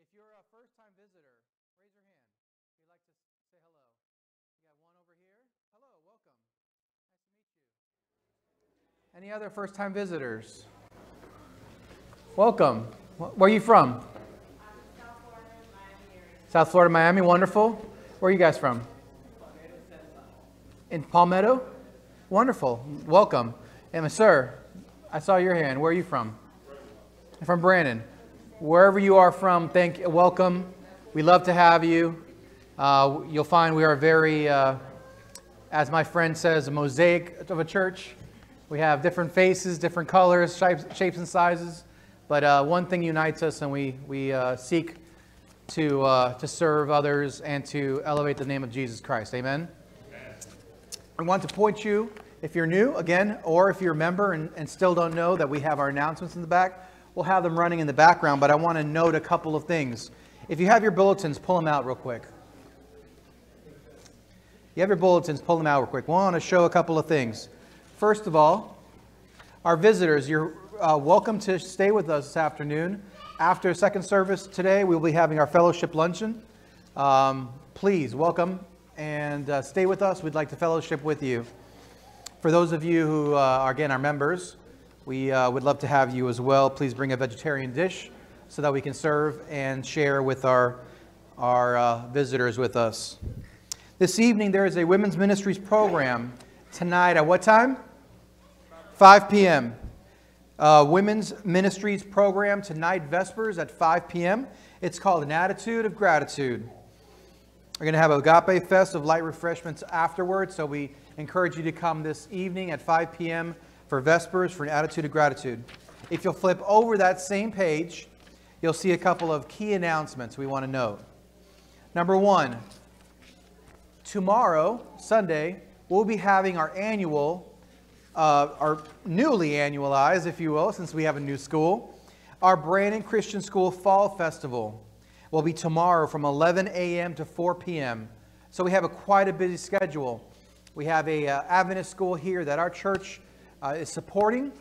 If you're a first-time visitor, raise your hand. If you'd like to say hello. We got one over here. Hello, welcome. Nice to meet you. Any other first-time visitors? Welcome. Where are you from? Um, South Florida, Miami area. South Florida, Miami. Wonderful. Where are you guys from? In Palmetto? Wonderful. Welcome. And sir, I saw your hand. Where are you from? From Brandon. Wherever you are from, thank you. welcome. We love to have you. Uh, you'll find we are very, uh, as my friend says, a mosaic of a church. We have different faces, different colors, shapes, shapes and sizes. But uh, one thing unites us, and we, we uh, seek to, uh, to serve others and to elevate the name of Jesus Christ. Amen. I want to point you, if you're new, again, or if you're a member and, and still don't know that we have our announcements in the back, we'll have them running in the background, but I want to note a couple of things. If you have your bulletins, pull them out real quick. You have your bulletins, pull them out real quick. We want to show a couple of things. First of all, our visitors, you're uh, welcome to stay with us this afternoon. After second service today, we'll be having our fellowship luncheon. Um, please welcome and uh, stay with us. We'd like to fellowship with you. For those of you who uh, are, again, our members, we uh, would love to have you as well. Please bring a vegetarian dish so that we can serve and share with our, our uh, visitors with us. This evening, there is a women's ministries program tonight at what time? 5 p.m. Uh, women's ministries program tonight, Vespers at 5 p.m. It's called An Attitude of Gratitude. We're going to have Agape Feast of light refreshments afterwards, so we encourage you to come this evening at 5 p.m. for Vespers for an Attitude of Gratitude. If you'll flip over that same page, you'll see a couple of key announcements we want to note. Number one, tomorrow, Sunday, we'll be having our annual, uh, our newly annualized, if you will, since we have a new school, our Brandon Christian School Fall Festival will be tomorrow from 11 a.m. to 4 p.m. So we have a quite a busy schedule. We have a uh, Adventist school here that our church uh, is supporting,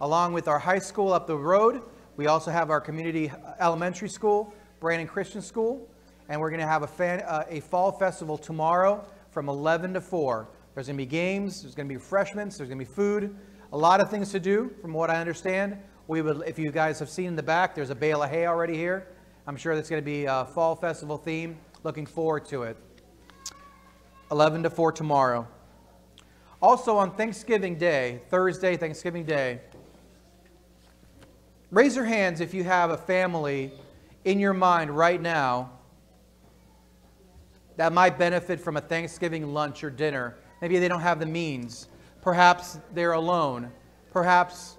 along with our high school up the road. We also have our community elementary school, Brandon Christian School, and we're going to have a, fan, uh, a fall festival tomorrow from 11 to 4. There's going to be games, there's going to be refreshments, there's going to be food, a lot of things to do, from what I understand. We would, if you guys have seen in the back, there's a bale of hay already here. I'm sure that's going to be a fall festival theme. Looking forward to it. 11 to 4 tomorrow. Also on Thanksgiving Day, Thursday, Thanksgiving Day, raise your hands if you have a family in your mind right now that might benefit from a Thanksgiving lunch or dinner. Maybe they don't have the means. Perhaps they're alone. Perhaps,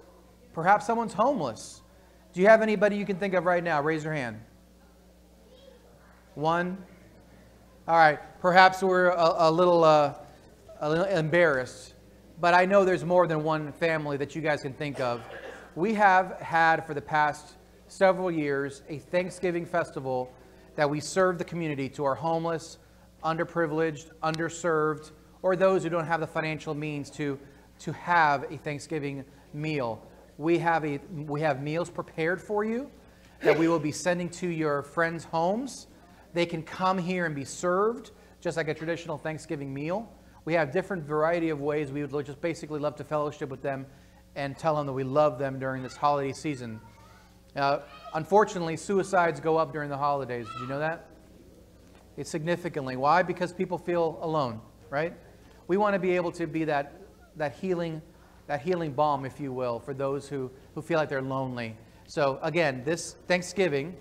perhaps someone's homeless. Do you have anybody you can think of right now? Raise your hand. One. All right. Perhaps we're a, a little, uh, embarrassed, but I know there's more than one family that you guys can think of. We have had for the past several years a Thanksgiving festival that we serve the community to our homeless, underprivileged, underserved, or those who don't have the financial means to, to have a Thanksgiving meal. We have, a, we have meals prepared for you that we will be sending to your friends' homes. They can come here and be served just like a traditional Thanksgiving meal. We have different variety of ways we would just basically love to fellowship with them and tell them that we love them during this holiday season. Uh, unfortunately, suicides go up during the holidays. Did you know that? It's significantly. Why? Because people feel alone, right? We want to be able to be that, that healing, that healing balm, if you will, for those who, who feel like they're lonely. So again, this Thanksgiving,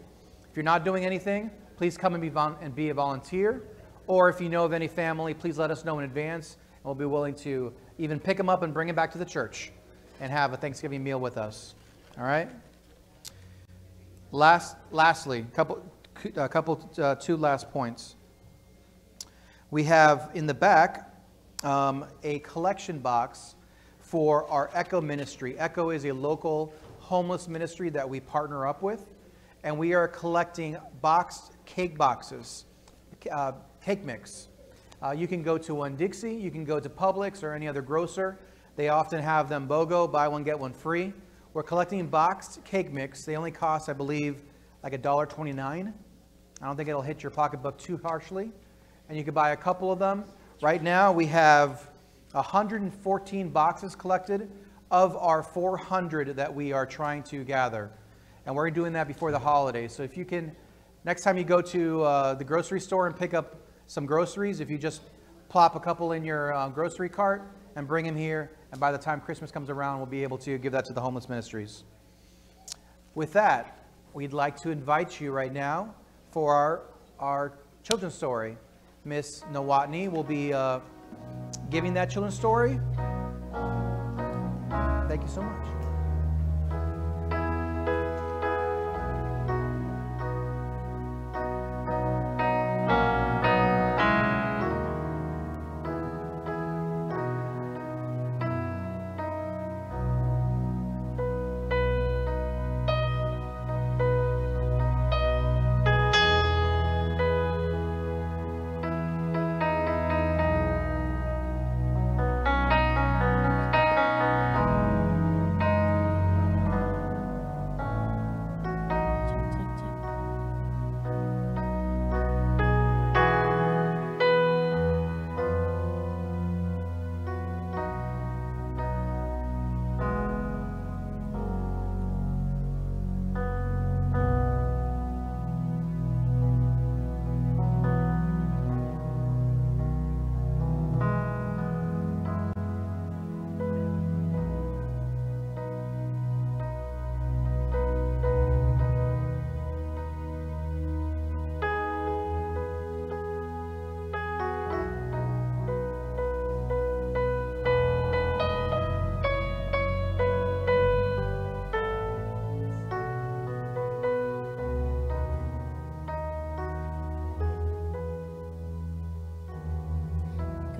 if you're not doing anything, please come and be, and be a volunteer. Or if you know of any family, please let us know in advance, and we'll be willing to even pick them up and bring them back to the church and have a Thanksgiving meal with us. All right? Last, lastly, couple, a couple, uh, two last points. We have in the back um, a collection box for our Echo ministry. Echo is a local homeless ministry that we partner up with, and we are collecting boxed cake boxes, uh, cake mix. Uh, you can go to Winn-Dixie, you can go to Publix or any other grocer. They often have them BOGO, buy one, get one free. We're collecting boxed cake mix. They only cost, I believe, like $1.29. I don't think it'll hit your pocketbook too harshly. And you could buy a couple of them. Right now, we have 114 boxes collected of our 400 that we are trying to gather. And we're doing that before the holidays. So if you can, next time you go to uh, the grocery store and pick up some groceries, if you just plop a couple in your uh, grocery cart and bring them here, and by the time Christmas comes around, we'll be able to give that to the homeless ministries. With that, we'd like to invite you right now for our, our children's story. Miss Nawatney will be uh, giving that children's story. Thank you so much.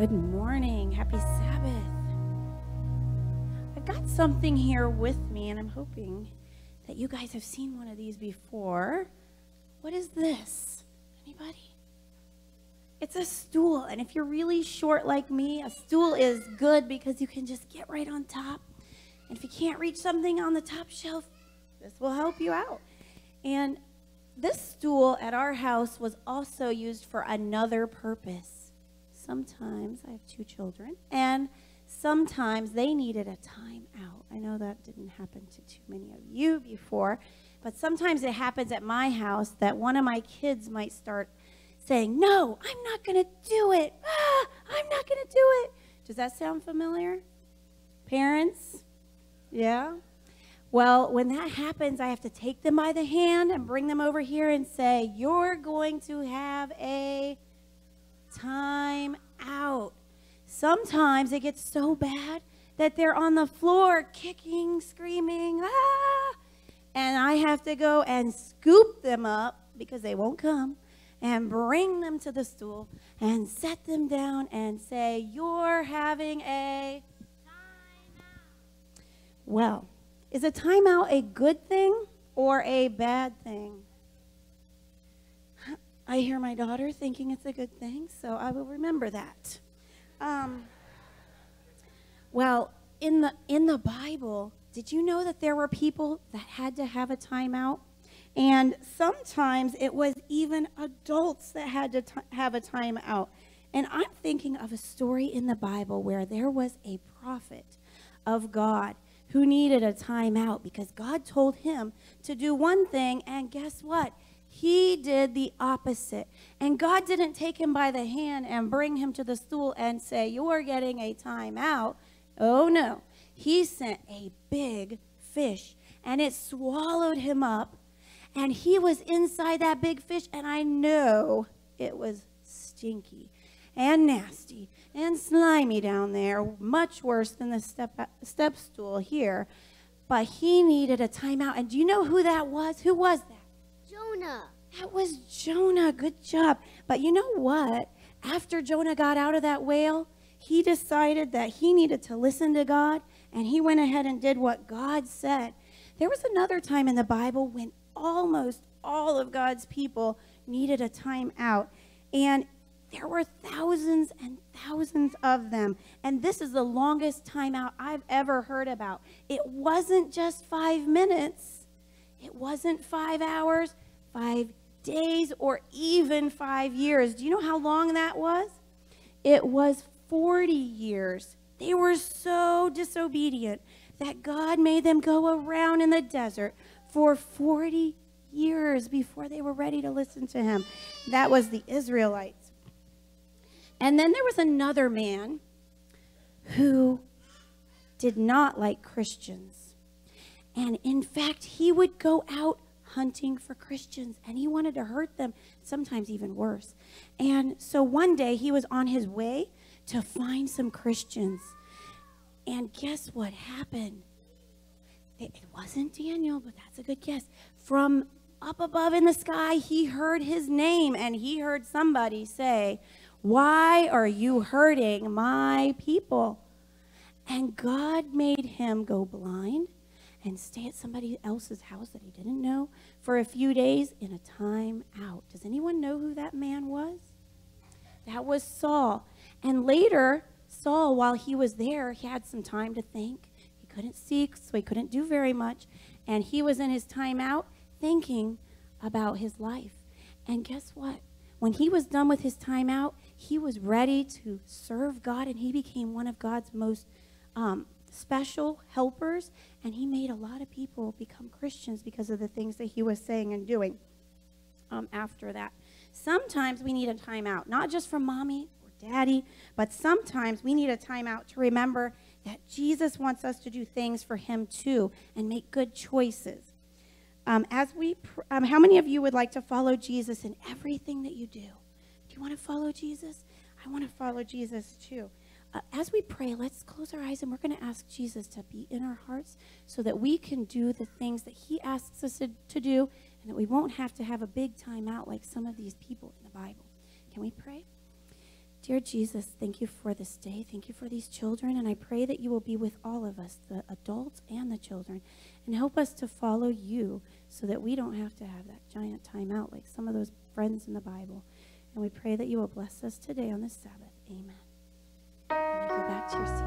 Good morning. Happy Sabbath. I've got something here with me, and I'm hoping that you guys have seen one of these before. What is this? Anybody? It's a stool, and if you're really short like me, a stool is good because you can just get right on top. And if you can't reach something on the top shelf, this will help you out. And this stool at our house was also used for another purpose sometimes I have two children, and sometimes they needed a time out. I know that didn't happen to too many of you before, but sometimes it happens at my house that one of my kids might start saying, No, I'm not going to do it. Ah, I'm not going to do it. Does that sound familiar? Parents? Yeah? Well, when that happens, I have to take them by the hand and bring them over here and say, You're going to have a time out. Sometimes it gets so bad that they're on the floor kicking, screaming, ah! And I have to go and scoop them up because they won't come and bring them to the stool and set them down and say, You're having a timeout. Well, is a timeout a good thing or a bad thing? I hear my daughter thinking it's a good thing, so I will remember that. Um, well, in the in the Bible, did you know that there were people that had to have a timeout? And sometimes it was even adults that had to have a timeout. And I'm thinking of a story in the Bible where there was a prophet of God who needed a timeout because God told him to do one thing, and guess what? He did the opposite. And God didn't take him by the hand and bring him to the stool and say, You're getting a timeout. Oh, no. He sent a big fish and it swallowed him up. And he was inside that big fish, and I know it was stinky and nasty and slimy down there, much worse than the step, step stool here. But he needed a timeout. And do you know who that was? Who was that? Jonah. That was Jonah. Good job. But you know what? After Jonah got out of that whale, he decided that he needed to listen to God, and he went ahead and did what God said. There was another time in the Bible when almost all of God's people needed a time out, and there were thousands and thousands of them. And this is the longest timeout I've ever heard about. It wasn't just five minutes, it wasn't five hours, five days or even five years. Do you know how long that was? It was 40 years. They were so disobedient that God made them go around in the desert for 40 years before they were ready to listen to him. That was the Israelites. And then there was another man who did not like Christians. And in fact, he would go out hunting for Christians and he wanted to hurt them, sometimes even worse. And so one day he was on his way to find some Christians. And guess what happened? It, wasn't Daniel, but that's a good guess. From up above in the sky, he heard his name and he heard somebody say, Why are you hurting my people? And God made him go blind and stay at somebody else's house that he didn't know for a few days in a time out. Does anyone know who that man was? That was Saul. And later, Saul, while he was there, he had some time to think. He couldn't seek, so he couldn't do very much. And he was in his time out thinking about his life. And guess what? When he was done with his time out, he was ready to serve God, and he became one of God's most um, special helpers, and he made a lot of people become Christians because of the things that he was saying and doing um, after that. Sometimes we need a timeout, not just from mommy or daddy, but sometimes we need a timeout to remember that Jesus wants us to do things for him too and make good choices. Um, as we, um, how many of you would like to follow Jesus in everything that you do? Do you want to follow Jesus? I want to follow Jesus too uh, as we pray, let's close our eyes and we're going to ask Jesus to be in our hearts so that we can do the things that He asks us to, to do and that we won't have to have a big time out like some of these people in the Bible. Can we pray? Dear Jesus, thank you for this day. Thank you for these children. And I pray that you will be with all of us, the adults and the children, and help us to follow you so that we don't have to have that giant time out like some of those friends in the Bible. And we pray that you will bless us today on this Sabbath. Amen go back to your seats.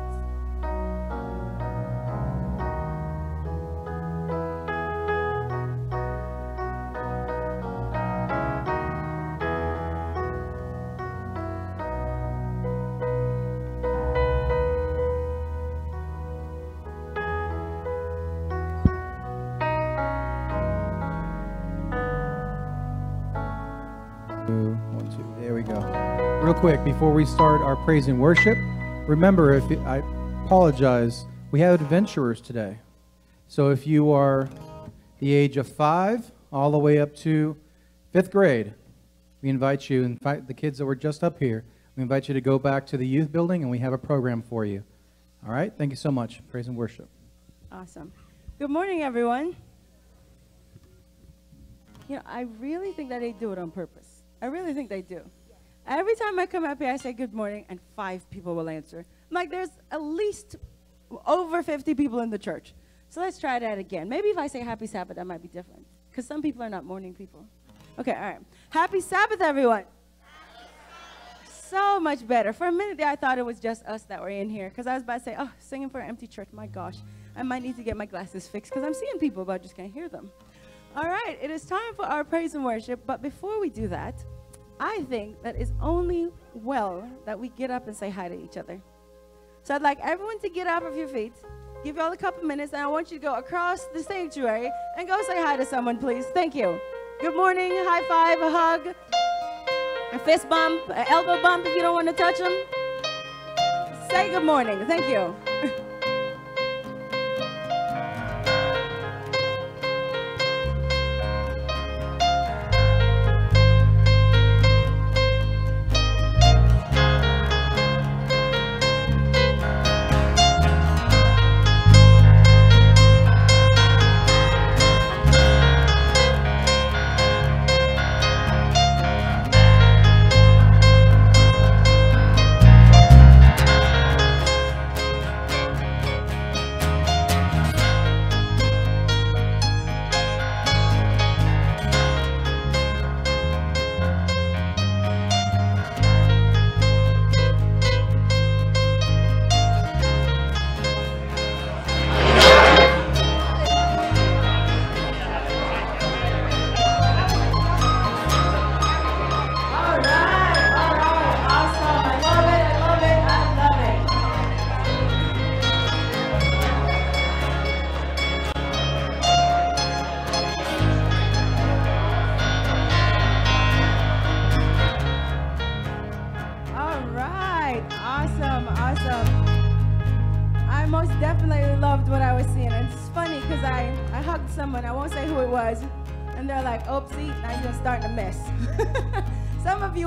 One, two. There we go. Real quick, before we start our praise and worship, remember, if it, I apologize, we have adventurers today. So if you are the age of five all the way up to fifth grade, we invite you, invite the kids that were just up here, we invite you to go back to the youth building and we have a program for you. All right? Thank you so much. Praise and worship. Awesome. Good morning, everyone. You know, I really think that they do it on purpose. I really think they do. Every time I come up here, I say good morning, and five people will answer. I'm like, there's at least over 50 people in the church. So let's try that again. Maybe if I say happy Sabbath, that might be different. Because some people are not morning people. Okay, all right. Happy Sabbath, everyone. So much better. For a minute there, I thought it was just us that were in here. Because I was about to say, oh, singing for an empty church. My gosh. I might need to get my glasses fixed because I'm seeing people, but I just can't hear them. All right, it is time for our praise and worship. But before we do that, I think that it's only well that we get up and say hi to each other. So I'd like everyone to get up of your feet, give you all a couple minutes, and I want you to go across the sanctuary and go say hi to someone, please. Thank you. Good morning, high five, a hug, a fist bump, an elbow bump if you don't want to touch them. Say good morning. Thank you.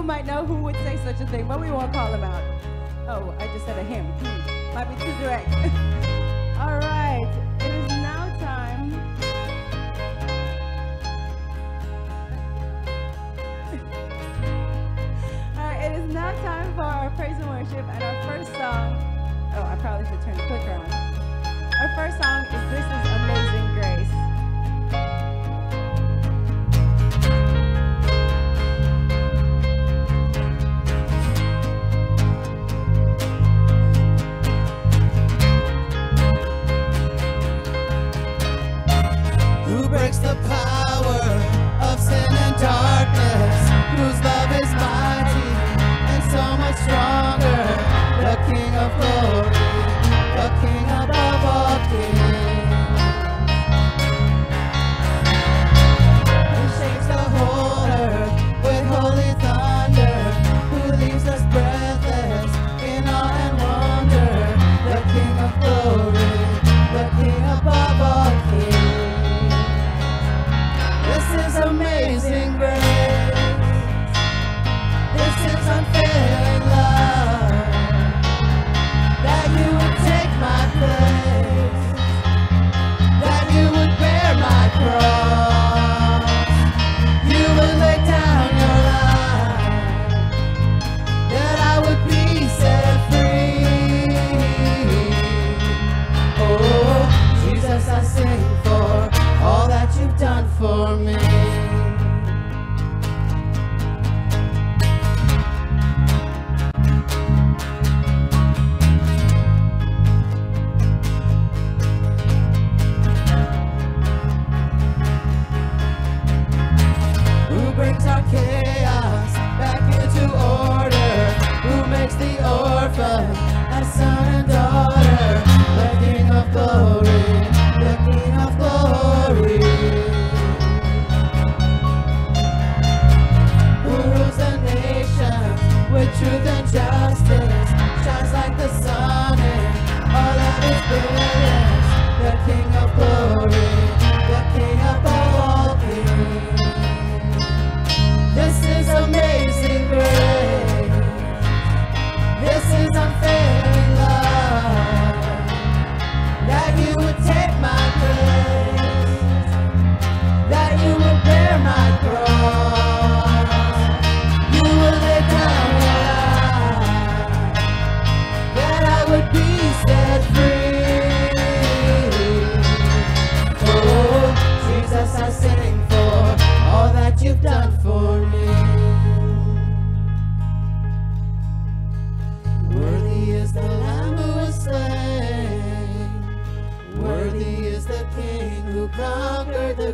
might know who would say such a thing, but we won't call him out. Oh, I just said a him. Hmm. Might be too direct. All right.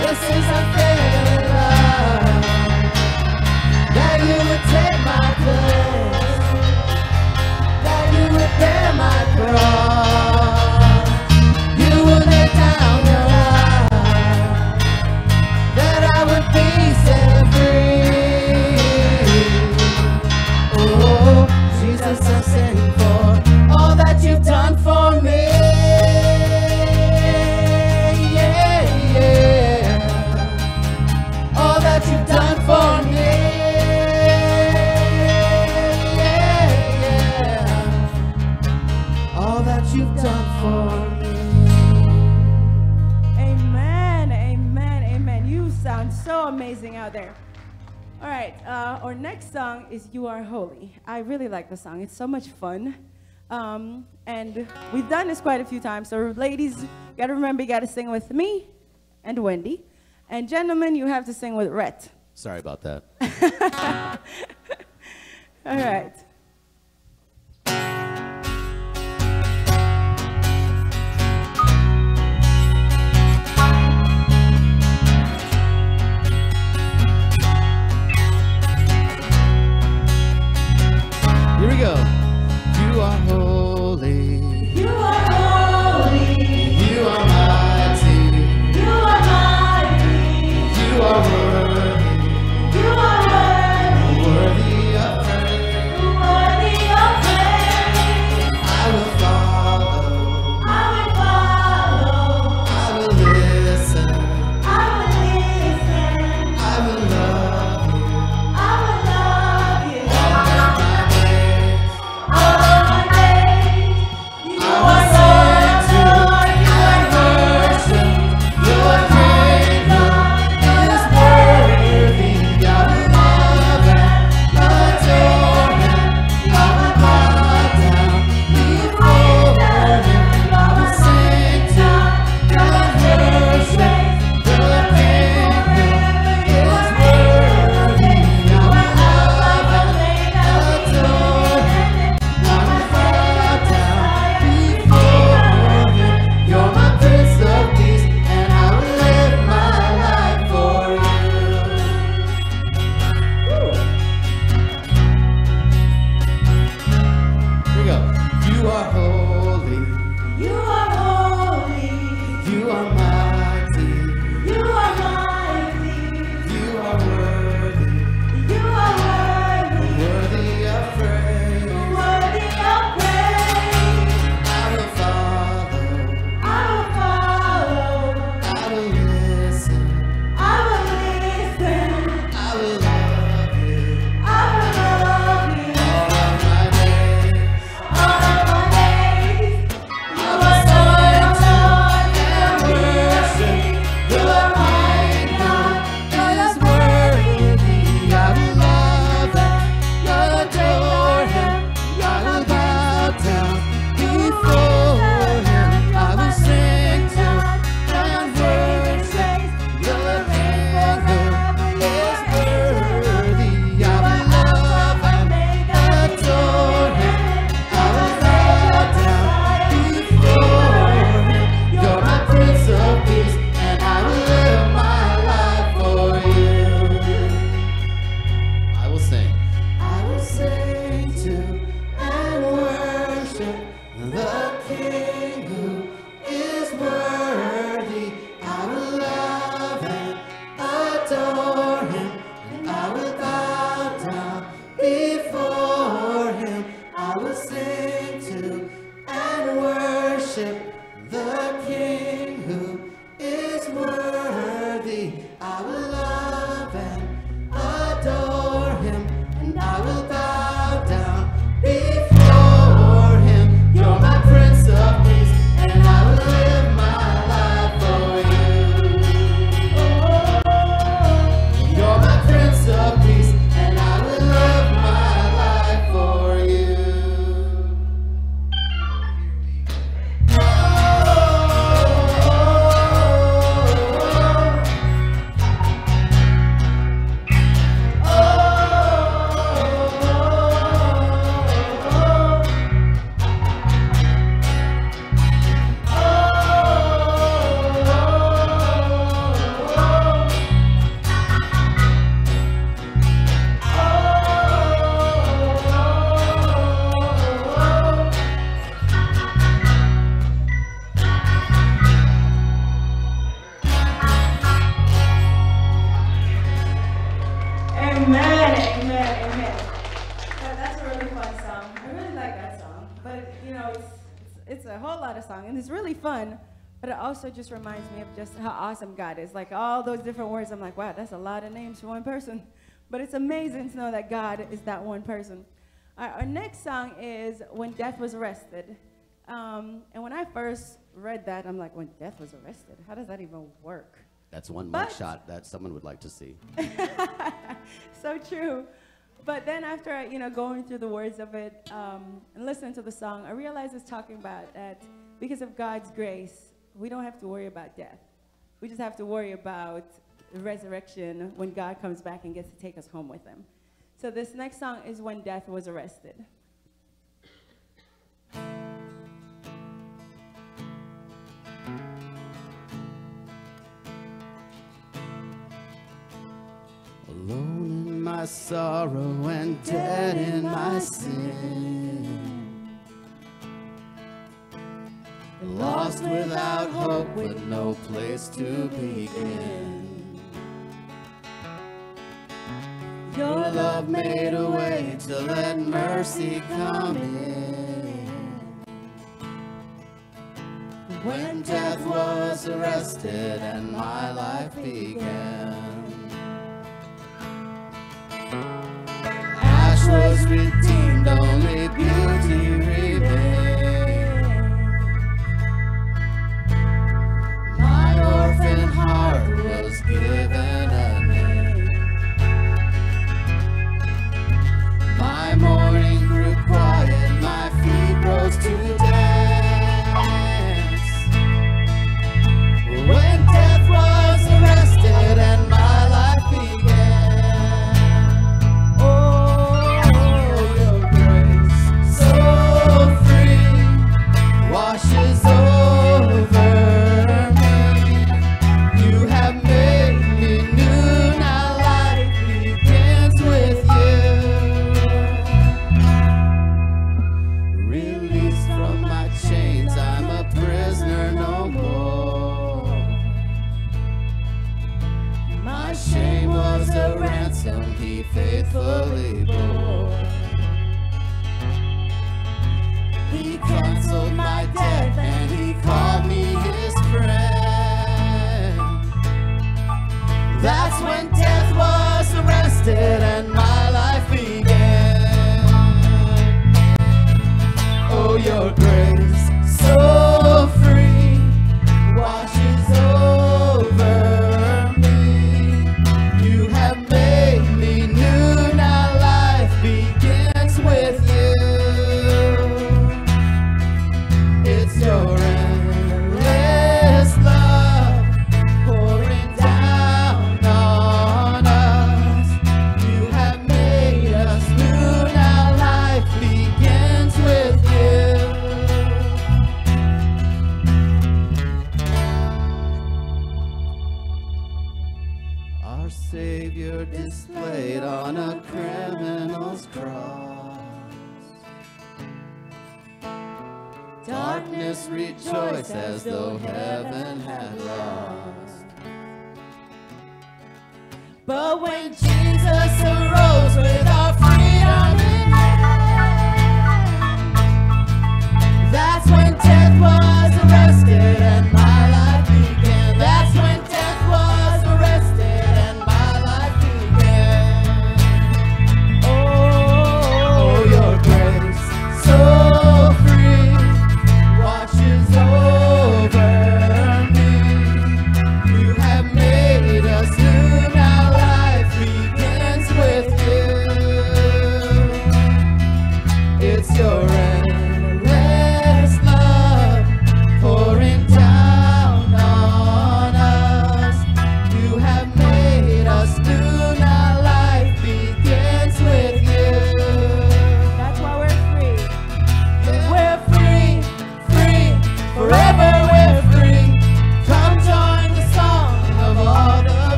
It's Sexta-feira That you would take my place. That you would bear my cross. uh, our next song is You Are Holy. I really like the song. It's so much fun. Um, and we've done this quite a few times. So ladies, you got to remember you got to sing with me and Wendy. And gentlemen, you have to sing with Rhett. Sorry about that. All right. we go. You are just reminds me of just how awesome God is. Like all those different words, I'm like, wow, that's a lot of names for one person. But it's amazing to know that God is that one person. Our, our next song is "When Death Was Arrested." Um, and when I first read that, I'm like, "When Death Was Arrested? How does that even work?" That's one But- mugshot that someone would like to see. so true. But then after I, you know, going through the words of it um, and listening to the song, I realized it's talking about that because of God's grace, we don't have to worry about death. We just have to worry about resurrection when God comes back and gets to take us home with him. So this next song is When Death Was Arrested. Alone in my sorrow and dead in my sin. Lost without hope with no place to begin. Your love made a way to let mercy come in. When death was arrested and my life began. Ash was redeemed, only beauty faithfully bore. He canceled my death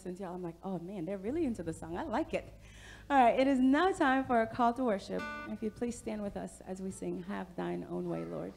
listening to y'all. I'm like, oh man, they're really into the song. I like it. All right, it is now time for a call to worship. If you please stand with us as we sing Have Thine Own Way, Lord.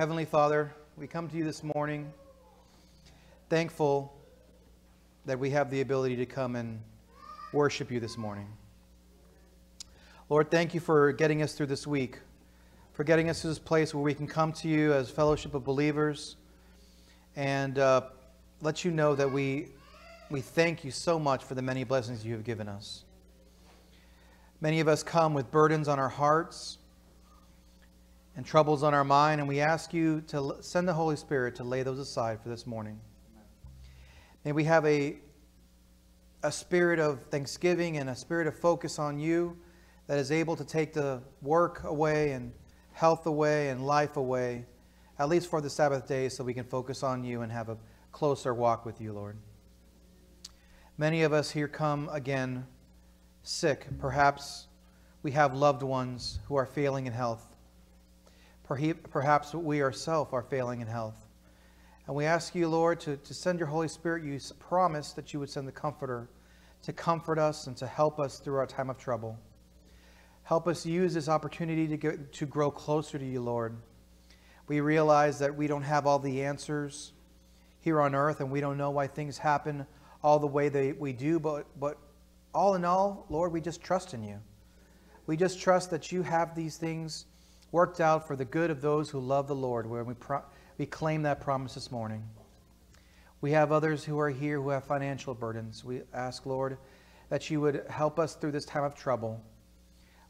Heavenly Father, we come to you this morning thankful that we have the ability to come and worship you this morning. Lord, thank you for getting us through this week, for getting us to this place where we can come to you as fellowship of believers and uh, let you know that we, we thank you so much for the many blessings you have given us. Many of us come with burdens on our hearts and troubles on our mind, and we ask you to send the Holy Spirit to lay those aside for this morning. May we have a, a spirit of thanksgiving and a spirit of focus on you that is able to take the work away and health away and life away at least for the Sabbath day, so we can focus on you and have a closer walk with you, Lord. Many of us here come again sick. Perhaps we have loved ones who are failing in health. Perhaps we ourselves are failing in health. And we ask you, Lord, to, to send your Holy Spirit. You promised that you would send the Comforter to comfort us and to help us through our time of trouble. Help us use this opportunity to, to grow closer to you, Lord. We realize that we don't have all the answers here on earth and we don't know why things happen all the way that we do, but, but all in all, Lord, we just trust in you. We just trust that you have these things worked out for the good of those who love the Lord, where we, we claim that promise this morning. We have others who are here who have financial burdens. We ask, Lord, that you would help us through this time of trouble,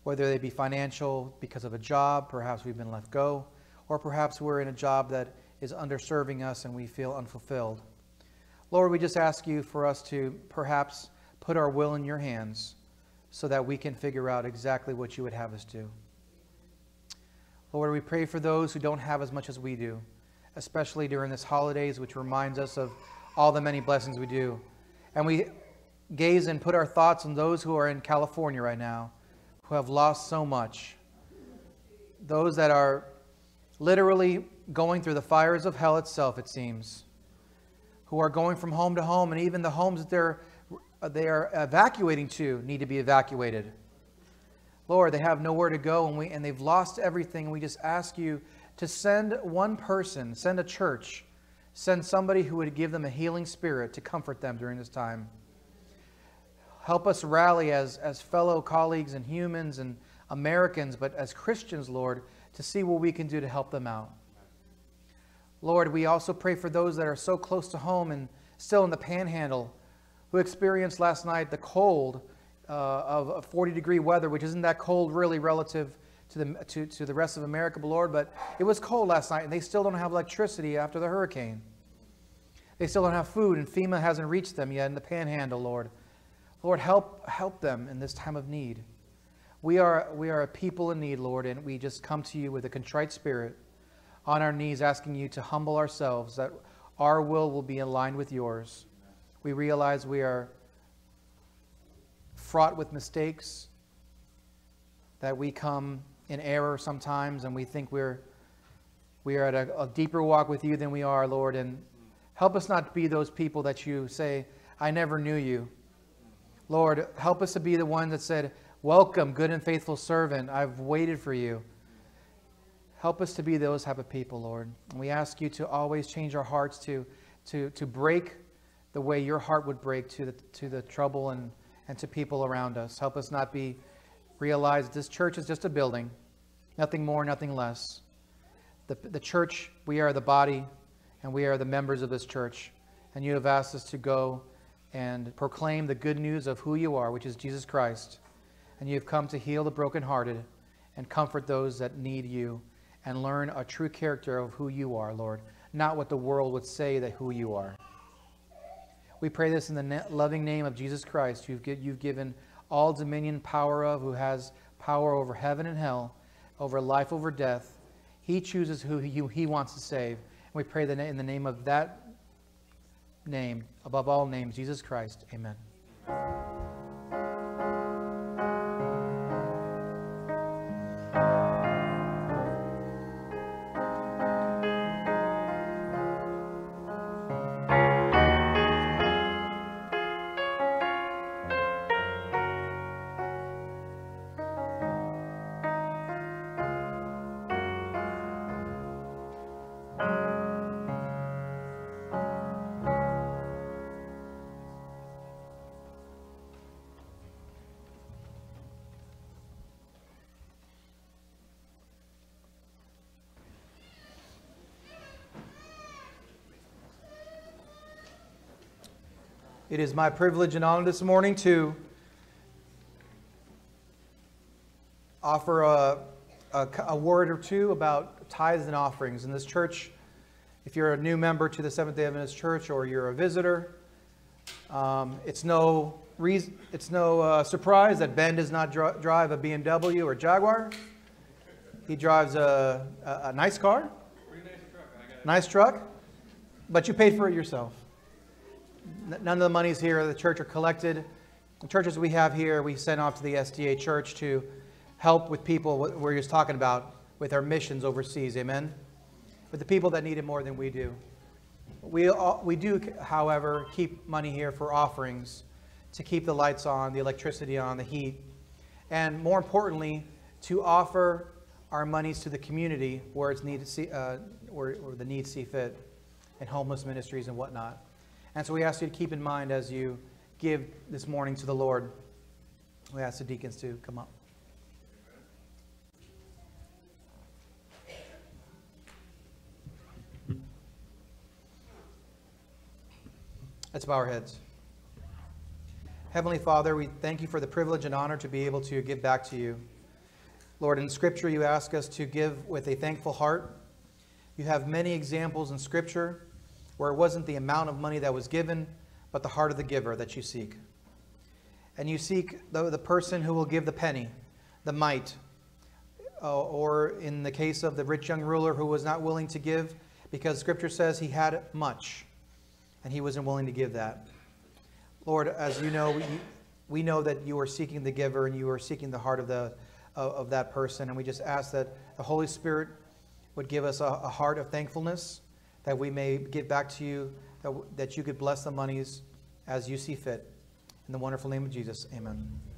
whether they be financial because of a job, perhaps we've been let go or perhaps we're in a job that is underserving us and we feel unfulfilled. Lord, we just ask you for us to perhaps put our will in your hands so that we can figure out exactly what you would have us do. Lord, we pray for those who don't have as much as we do, especially during this holidays, which reminds us of all the many blessings we do. And we gaze and put our thoughts on those who are in California right now, who have lost so much. Those that are literally going through the fires of hell itself, it seems, who are going from home to home, and even the homes that they're, they are evacuating to need to be evacuated. Lord, they have nowhere to go, and, we, and they've lost everything, we just ask you to send one person, send a church, send somebody who would give them a healing spirit to comfort them during this time. Help us rally as, as fellow colleagues and humans and Americans, but as Christians, Lord, to see what we can do to help them out. Lord, we also pray for those that are so close to home and still in the panhandle who experienced last night the cold Uh, of 40 degree weather, which isn't that cold really relative to the, to, to the rest of America, Lord, but it was cold last night and they still don't have electricity after the hurricane. They still don't have food and FEMA hasn't reached them yet in the panhandle, Lord. Lord, help, help them in this time of need. We are, we are a people in need, Lord, and we just come to you with a contrite spirit on our knees, asking you to humble ourselves, that our will will be in line with yours. We realize we are fraught with mistakes, that we come in error sometimes, and we think we're, we are at a, a deeper walk with you than we are, Lord. And help us not be those people that you say, I never knew you. Lord, help us to be the one that said, Welcome, good and faithful servant. I've waited for you. Help us to be those type of people, Lord. And we ask you to always change our hearts to, to, to break the way your heart would break to the, to the trouble and, and to people around us. Help us not be realize this church is just a building, nothing more, nothing less. The, the church, we are the body, and we are the members of this church. And you have asked us to go and proclaim the good news of who you are, which is Jesus Christ and you have come to heal the brokenhearted and comfort those that need you and learn a true character of who you are, Lord, not what the world would say that who you are. We pray this in the loving name of Jesus Christ, you've, you've given all dominion power of, who has power over heaven and hell, over life, over death. He chooses who he, he wants to save. And we pray that in the name of that name, above all names, Jesus Christ. Amen. It is my privilege and honor this morning to offer a, a, a, word or two about tithes and offerings. In this church, if you're a new member to the Seventh day Adventist Church or you're a visitor, um, it's no, reason, it's no uh, surprise that Ben does not dr drive a BMW or Jaguar. He drives a, a, a nice car. Nice truck, nice truck, but you paid for it yourself none of the monies here at the church are collected. The churches we have here, we send off to the SDA church to help with people, what we're just talking about, with our missions overseas, amen? With the people that need it more than we do. We, we do, however, keep money here for offerings to keep the lights on, the electricity on, the heat, and more importantly, to offer our monies to the community where it's needed, uh, where, where the needs see fit, and homeless ministries and whatnot. And so we ask you to keep in mind as you give this morning to the Lord. We ask the deacons to come up. Let's bow our heads. Heavenly Father, we thank you for the privilege and honor to be able to give back to you. Lord, in Scripture, you ask us to give with a thankful heart. You have many examples in Scripture where it wasn't the amount of money that was given, but the heart of the giver that you seek. And you seek the, the person who will give the penny, the mite, uh, or in the case of the rich young ruler who was not willing to give because Scripture says he had much and he wasn't willing to give that. Lord, as you know, we, we know that you are seeking the giver and you are seeking the heart of, the, of, of that person. And we just ask that the Holy Spirit would give us a, a heart of thankfulness that we may give back to you, that, that you could bless the monies as you see fit. In the wonderful name of Jesus, amen.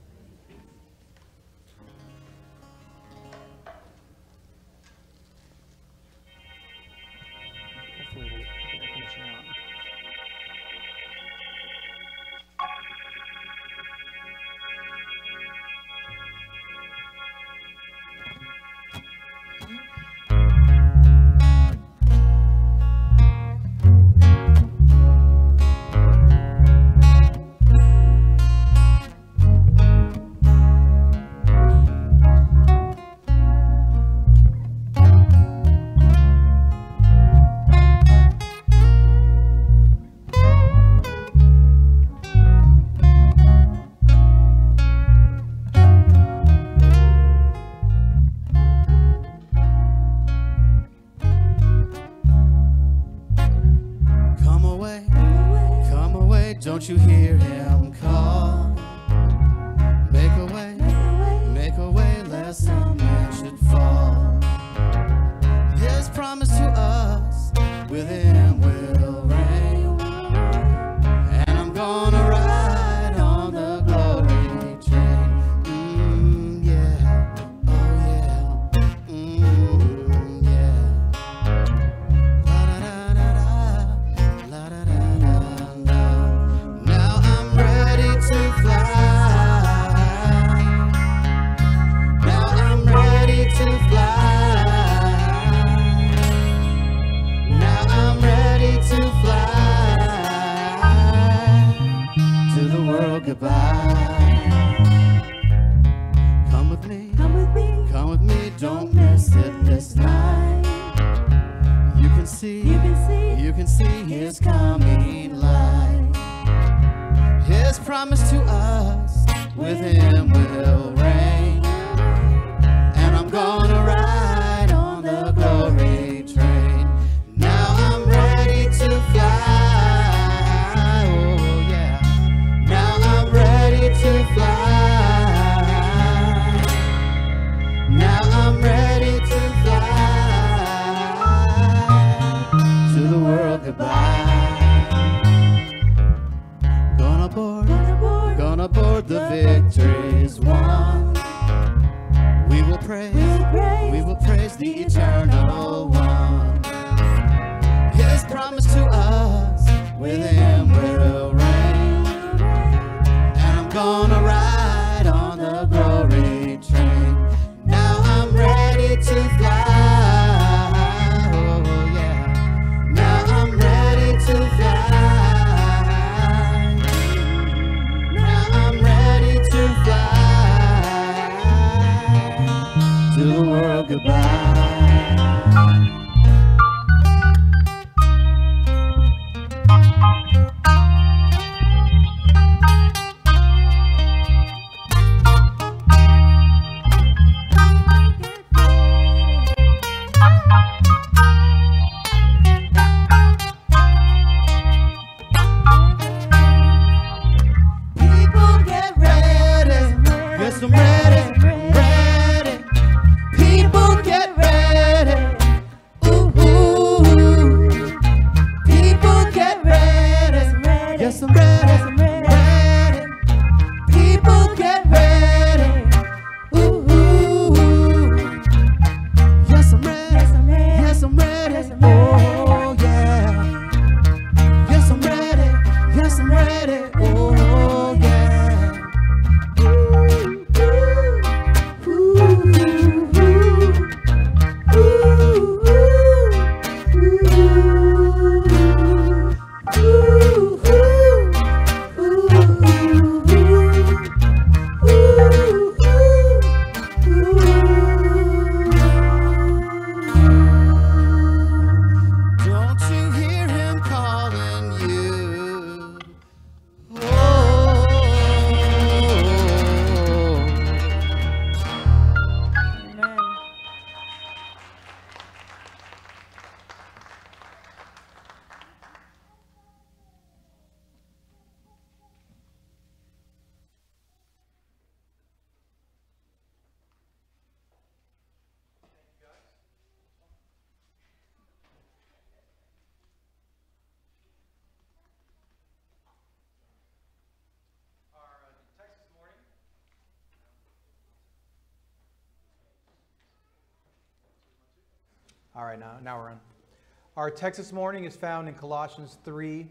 Our text this morning is found in Colossians 3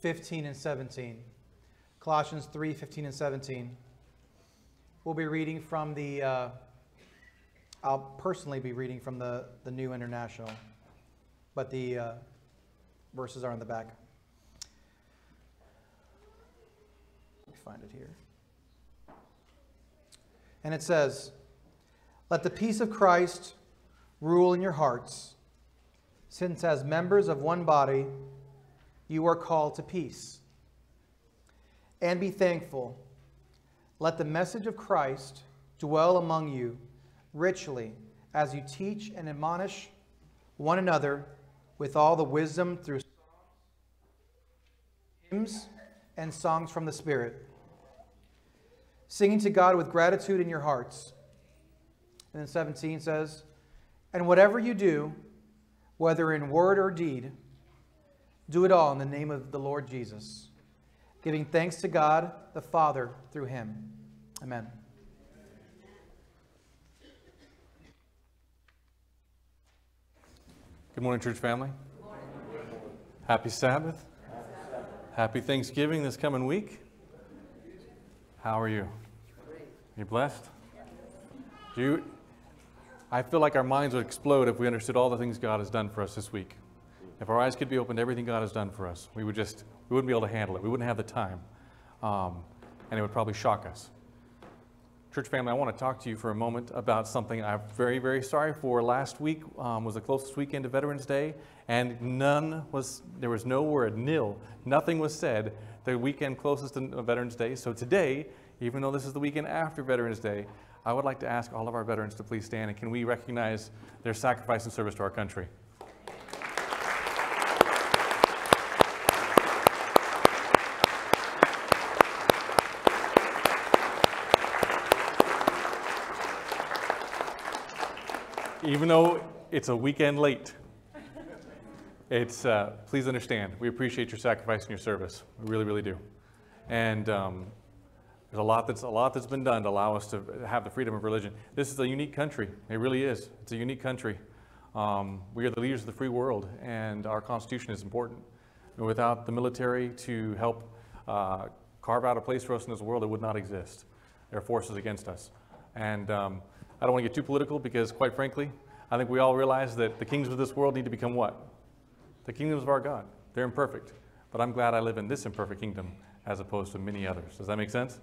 15 and 17. Colossians 3 15 and 17. We'll be reading from the, uh, I'll personally be reading from the, the New International, but the uh, verses are on the back. Let me find it here. And it says, Let the peace of Christ rule in your hearts, since as members of one body you are called to peace. And be thankful. Let the message of Christ dwell among you richly as you teach and admonish one another with all the wisdom through hymns and songs from the Spirit, singing to God with gratitude in your hearts. And then 17 says, And whatever you do, whether in word or deed, do it all in the name of the Lord Jesus, giving thanks to God the Father through him. Amen. Good morning, church family. Happy Sabbath. Happy Thanksgiving this coming week. How are you? You blessed? Do you, I feel like our minds would explode if we understood all the things God has done for us this week. If our eyes could be opened to everything God has done for us, we would just, we wouldn't be able to handle it. We wouldn't have the time. Um, and it would probably shock us. Church family, I want to talk to you for a moment about something I'm very, very sorry for. Last week um, was the closest weekend to Veterans Day, and none was, there was no word, nil, nothing was said the weekend closest to Veterans Day. So today, even though this is the weekend after Veterans Day, I would like to ask all of our veterans to please stand and can we recognize their sacrifice and service to our country? even though it's a weekend late, it's, uh, please understand, we appreciate your sacrifice and your service. We really, really do. And um, there's a lot, that's, a lot that's been done to allow us to have the freedom of religion. This is a unique country. It really is. It's a unique country. Um, we are the leaders of the free world, and our Constitution is important. And without the military to help uh, carve out a place for us in this world, it would not exist. There are forces against us. And um, I don't want to get too political because, quite frankly, I think we all realize that the kings of this world need to become what? The kingdoms of our God. They're imperfect. But I'm glad I live in this imperfect kingdom as opposed to many others. Does that make sense?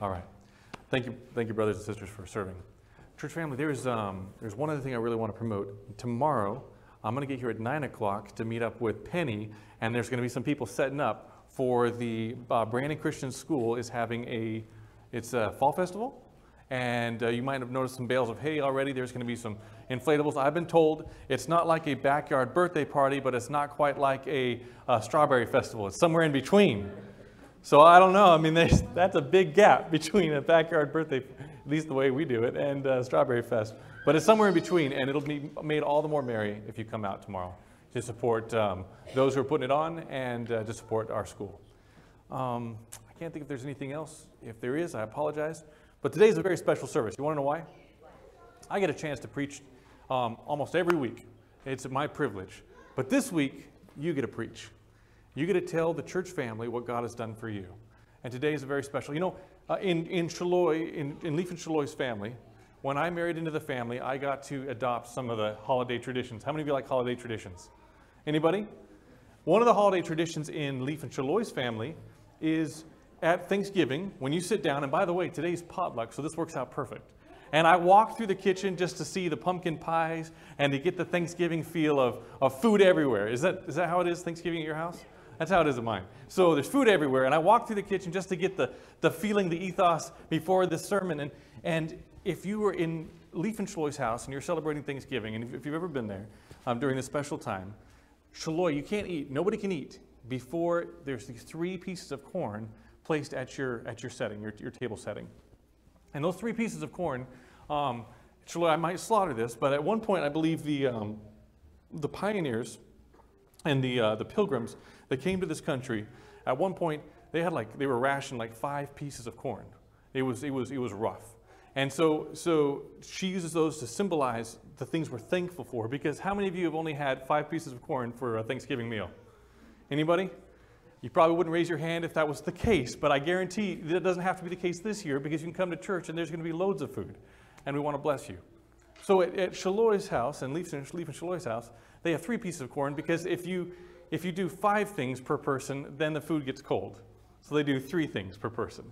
All right. Thank you, thank you, brothers and sisters, for serving. Church family, there's, um, there's one other thing I really want to promote. Tomorrow, I'm going to get here at 9 o'clock to meet up with Penny, and there's going to be some people setting up for the uh, Brandon Christian School is having a, it's a fall festival, and uh, you might have noticed some bales of hay already. There's going to be some inflatables. I've been told it's not like a backyard birthday party, but it's not quite like a, a strawberry festival. It's somewhere in between. So I don't know. I mean, that's a big gap between a backyard birthday, at least the way we do it, and uh, Strawberry Fest. But it's somewhere in between, and it'll be made all the more merry if you come out tomorrow to support um, those who are putting it on and uh, to support our school. Um, I can't think if there's anything else. If there is, I apologize. But today is a very special service. You want to know why? I get a chance to preach um, almost every week. It's my privilege. But this week, you get to preach. You get to tell the church family what God has done for you. And today is a very special. You know, uh, in, in Shaloy, in, in Leaf and Shaloy's family, when I married into the family, I got to adopt some of the holiday traditions. How many of you like holiday traditions? Anybody? One of the holiday traditions in Leaf and Shaloy's family is at Thanksgiving, when you sit down, and by the way, today's potluck, so this works out perfect. And I walk through the kitchen just to see the pumpkin pies and to get the Thanksgiving feel of, of food everywhere. Is that, is that how it is, Thanksgiving at your house? That's how it is at mine. So there's food everywhere, and I walk through the kitchen just to get the, the feeling, the ethos before this sermon. And, and if you were in Leaf and Shaloy's house and you're celebrating Thanksgiving, and if, if you've ever been there um, during this special time, Shaloy, you can't eat, nobody can eat before there's these three pieces of corn placed at your, at your setting, your, your table setting. And those three pieces of corn, um, actually, I might slaughter this, but at one point, I believe the, um, the pioneers and the, uh, the pilgrims that came to this country, at one point, they had like, they were rationed like five pieces of corn. It was, it was, it was rough. And so, so she uses those to symbolize the things we're thankful for, because how many of you have only had five pieces of corn for a Thanksgiving meal? Anybody? You probably wouldn't raise your hand if that was the case, but I guarantee that doesn't have to be the case this year because you can come to church and there's going to be loads of food, and we want to bless you. So at, at house and Leaf and, Shaloy's house, they have three pieces of corn because if you if you do five things per person, then the food gets cold. So they do three things per person.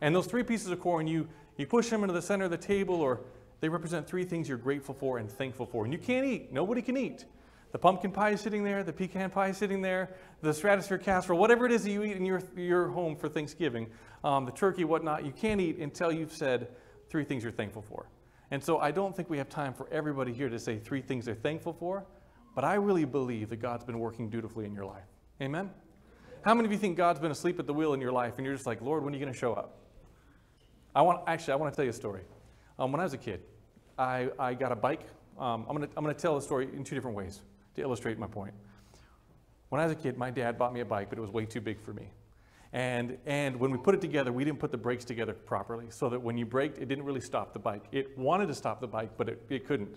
And those three pieces of corn, you, you push them into the center of the table, or they represent three things you're grateful for and thankful for. And you can't eat. Nobody can eat. The pumpkin pie is sitting there, the pecan pie is sitting there, the stratosphere casserole, whatever it is that you eat in your, your home for Thanksgiving, um, the turkey, whatnot, you can't eat until you've said three things you're thankful for. And so I don't think we have time for everybody here to say three things they're thankful for, but I really believe that God's been working dutifully in your life. Amen? How many of you think God's been asleep at the wheel in your life and you're just like, Lord, when are you going to show up? I want, actually, I want to tell you a story. Um, when I was a kid, I, I got a bike. Um, I'm going to I'm to tell the story in two different ways. to illustrate my point. When I was a kid, my dad bought me a bike, but it was way too big for me. And, and when we put it together, we didn't put the brakes together properly so that when you braked, it didn't really stop the bike. It wanted to stop the bike, but it, it couldn't.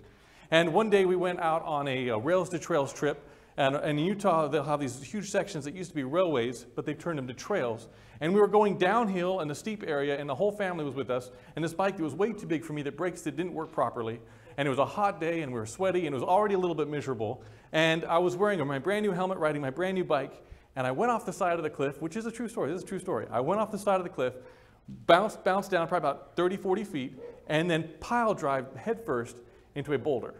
And one day we went out on a, a rails to trails trip. And, in Utah, they'll have these huge sections that used to be railways, but they've turned them to trails. And we were going downhill in a steep area, and the whole family was with us. And this bike that was way too big for me, the brakes that didn't work properly. And it was a hot day, and we were sweaty, and it was already a little bit miserable. And I was wearing my brand new helmet, riding my brand new bike, and I went off the side of the cliff, which is a true story. This is a true story. I went off the side of the cliff, bounced, bounced down probably about 30, 40 feet, and then pile drive headfirst into a boulder.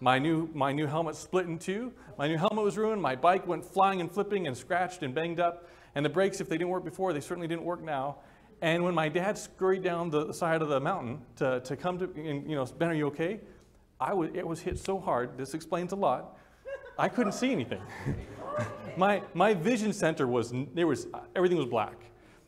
My new, my new helmet split in two. My new helmet was ruined. My bike went flying and flipping and scratched and banged up. And the brakes, if they didn't work before, they certainly didn't work now. And when my dad scurried down the side of the mountain to, to come to, and, you know, Ben, are you okay? I was, it was hit so hard, this explains a lot, I couldn't see anything. my, my vision center was, there was, everything was black.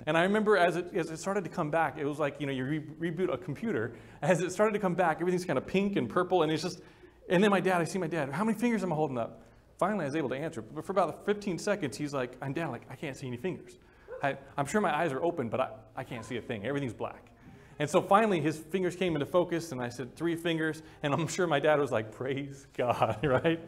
And I remember as it, as it started to come back, it was like, you know, you re- reboot a computer. As it started to come back, everything's kind of pink and purple, and it's just, and then my dad, I see my dad, how many fingers am I holding up? Finally, I was able to answer. But for about 15 seconds, he's like, I'm down, like, I can't see any fingers. I, am sure my eyes are open, but I, I can't see a thing. Everything's black. And so finally, his fingers came into focus, and I said, Three fingers. And I'm sure my dad was like, Praise God, right?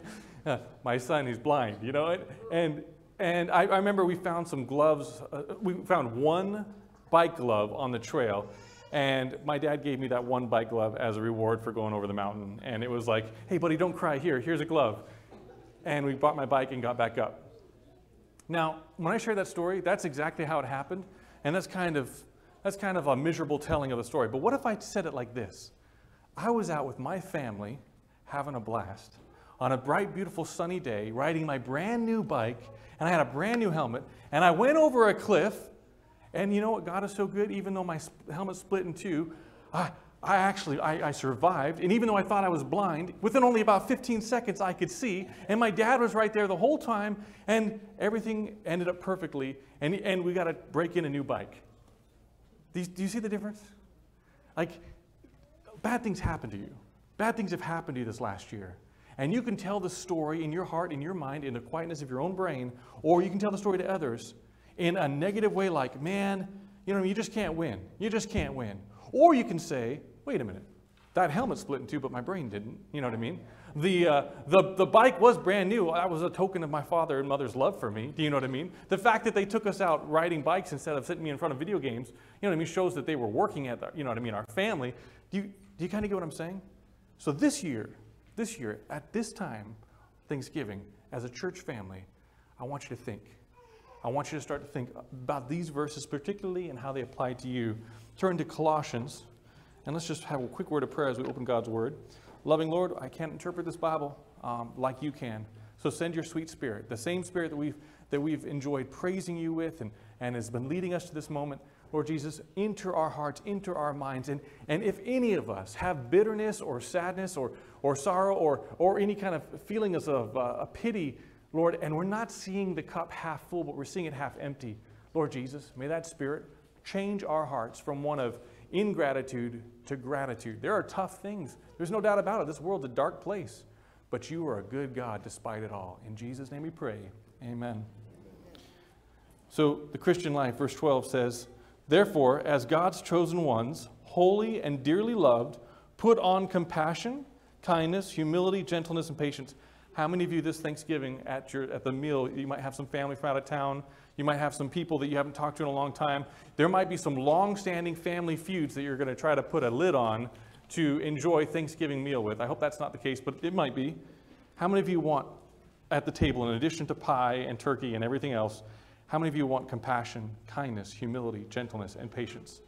Uh, my son, he's blind, you know? And, and I, I remember we found some gloves. Uh, we found one bike glove on the trail. And my dad gave me that one bike glove as a reward for going over the mountain. And it was like, hey, buddy, don't cry. Here, here's a glove. And we bought my bike and got back up. Now, when I share that story, that's exactly how it happened. And that's kind of, that's kind of a miserable telling of the story. But what if I said it like this? I was out with my family having a blast on a bright, beautiful, sunny day, riding my brand new bike, and I had a brand new helmet, and I went over a cliff, and you know what? God is so good, even though my helmet split in two, I, I actually, I, I, survived, and even though I thought I was blind, within only about 15 seconds I could see, and my dad was right there the whole time, and everything ended up perfectly, and, and we got to break in a new bike. Do you, do you see the difference? Like, bad things happen to you. Bad things have happened to you this last year. And you can tell the story in your heart, in your mind, in the quietness of your own brain, or you can tell the story to others in a negative way, like, man, you know, you just can't win. You just can't win. Or you can say, wait a minute, that helmet split in two, but my brain didn't. You know what I mean? The, uh, the, the bike was brand new. That was a token of my father and mother's love for me. Do you know what I mean? The fact that they took us out riding bikes instead of sitting me in front of video games, you know what I mean, shows that they were working at, the, you know what I mean, our family. Do you, do you kind of get what I'm saying? So this year, this year, at this time, Thanksgiving, as a church family, I want you to think. I want you to start to think about these verses, particularly and how they apply to you. Turn to Colossians, and let's just have a quick word of prayer as we open God's Word. Loving Lord, I can't interpret this Bible um, like you can. So send your sweet spirit, the same spirit that we've, that we've enjoyed praising you with and, and has been leading us to this moment. Lord Jesus, enter our hearts, enter our minds. And, and if any of us have bitterness or sadness or, or sorrow or, or any kind of feeling of uh, a pity, Lord, and we're not seeing the cup half full, but we're seeing it half empty, Lord Jesus, may that spirit change our hearts from one of ingratitude to gratitude. There are tough things. There's no doubt about it. This world's a dark place, but you are a good God despite it all. In Jesus' name we pray. Amen. So, the Christian life, verse 12 says, Therefore, as God's chosen ones, holy and dearly loved, put on compassion, kindness, humility, gentleness, and patience. How many of you this Thanksgiving at, your, at the meal, you might have some family from out of town, you might have some people that you haven't talked to in a long time. There might be some long-standing family feuds that you're going to try to put a lid on to enjoy Thanksgiving meal with. I hope that's not the case, but it might be. How many of you want at the table, in addition to pie and turkey and everything else, how many of you want compassion, kindness, humility, gentleness, and patience?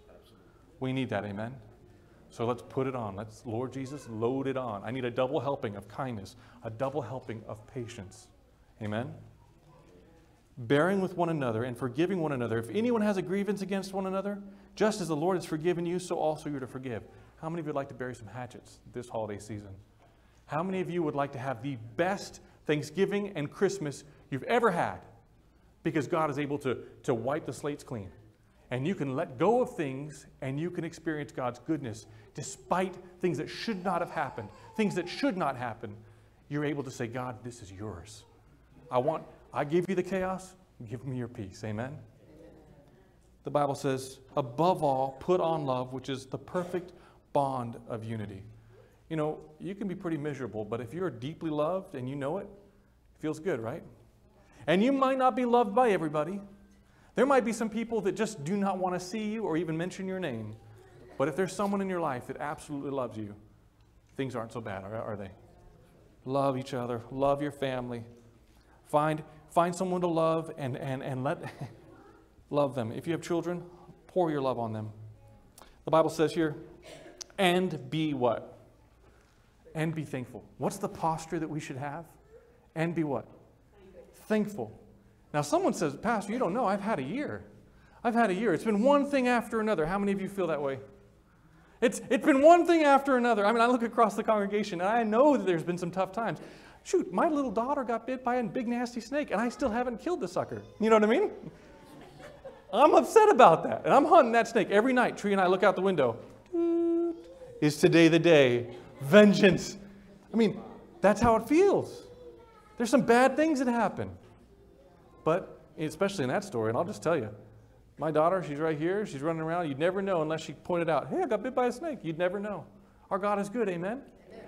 We need that, amen? So let's put it on. Let's, Lord Jesus, load it on. I need a double helping of kindness, a double helping of patience. Amen? Bearing with one another and forgiving one another. If anyone has a grievance against one another, just as the Lord has forgiven you, so also you're to forgive. How many of you would like to bury some hatchets this holiday season? How many of you would like to have the best Thanksgiving and Christmas you've ever had? Because God is able to, to wipe the slates clean. And you can let go of things and you can experience God's goodness despite things that should not have happened, things that should not happen. you're able to say, God, this is yours. I want, I give you the chaos, give me your peace. Amen? The Bible says, above all, put on love, which is the perfect bond of unity. You know, you can be pretty miserable, but if you're deeply loved and you know it, it feels good, right? And you might not be loved by everybody. There might be some people that just do not want to see you or even mention your name. But if there's someone in your life that absolutely loves you, things aren't so bad, are they? Love each other, love your family. Find, find someone to love and, and, and let love them. If you have children, pour your love on them. The Bible says here, and be what? And be thankful. What's the posture that we should have? And be what? Thankful. Now, someone says, Pastor, you don't know. I've had a year. I've had a year. It's been one thing after another. How many of you feel that way? It's, it's been one thing after another. I mean, I look across the congregation and I know that there's been some tough times. Shoot, my little daughter got bit by a big nasty snake and I still haven't killed the sucker. You know what I mean? I'm upset about that. And I'm hunting that snake every night. Tree and I look out the window. Is today the day? Vengeance. I mean, that's how it feels. There's some bad things that happen. But especially in that story, and I'll just tell you, my daughter, she's right here. She's running around. You'd never know unless she pointed out, hey, I got bit by a snake. You'd never know. Our God is good, amen? amen.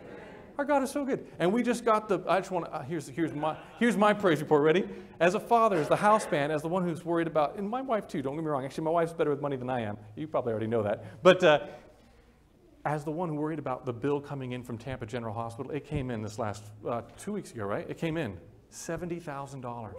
Our God is so good. And we just got the, I just want to, uh, here's, here's, my, here's my praise report. Ready? As a father, as the house man, as the one who's worried about, and my wife too, don't get me wrong. Actually, my wife's better with money than I am. You probably already know that. But uh, as the one worried about the bill coming in from Tampa General Hospital, it came in this last uh, two weeks ago, right? It came in $70,000.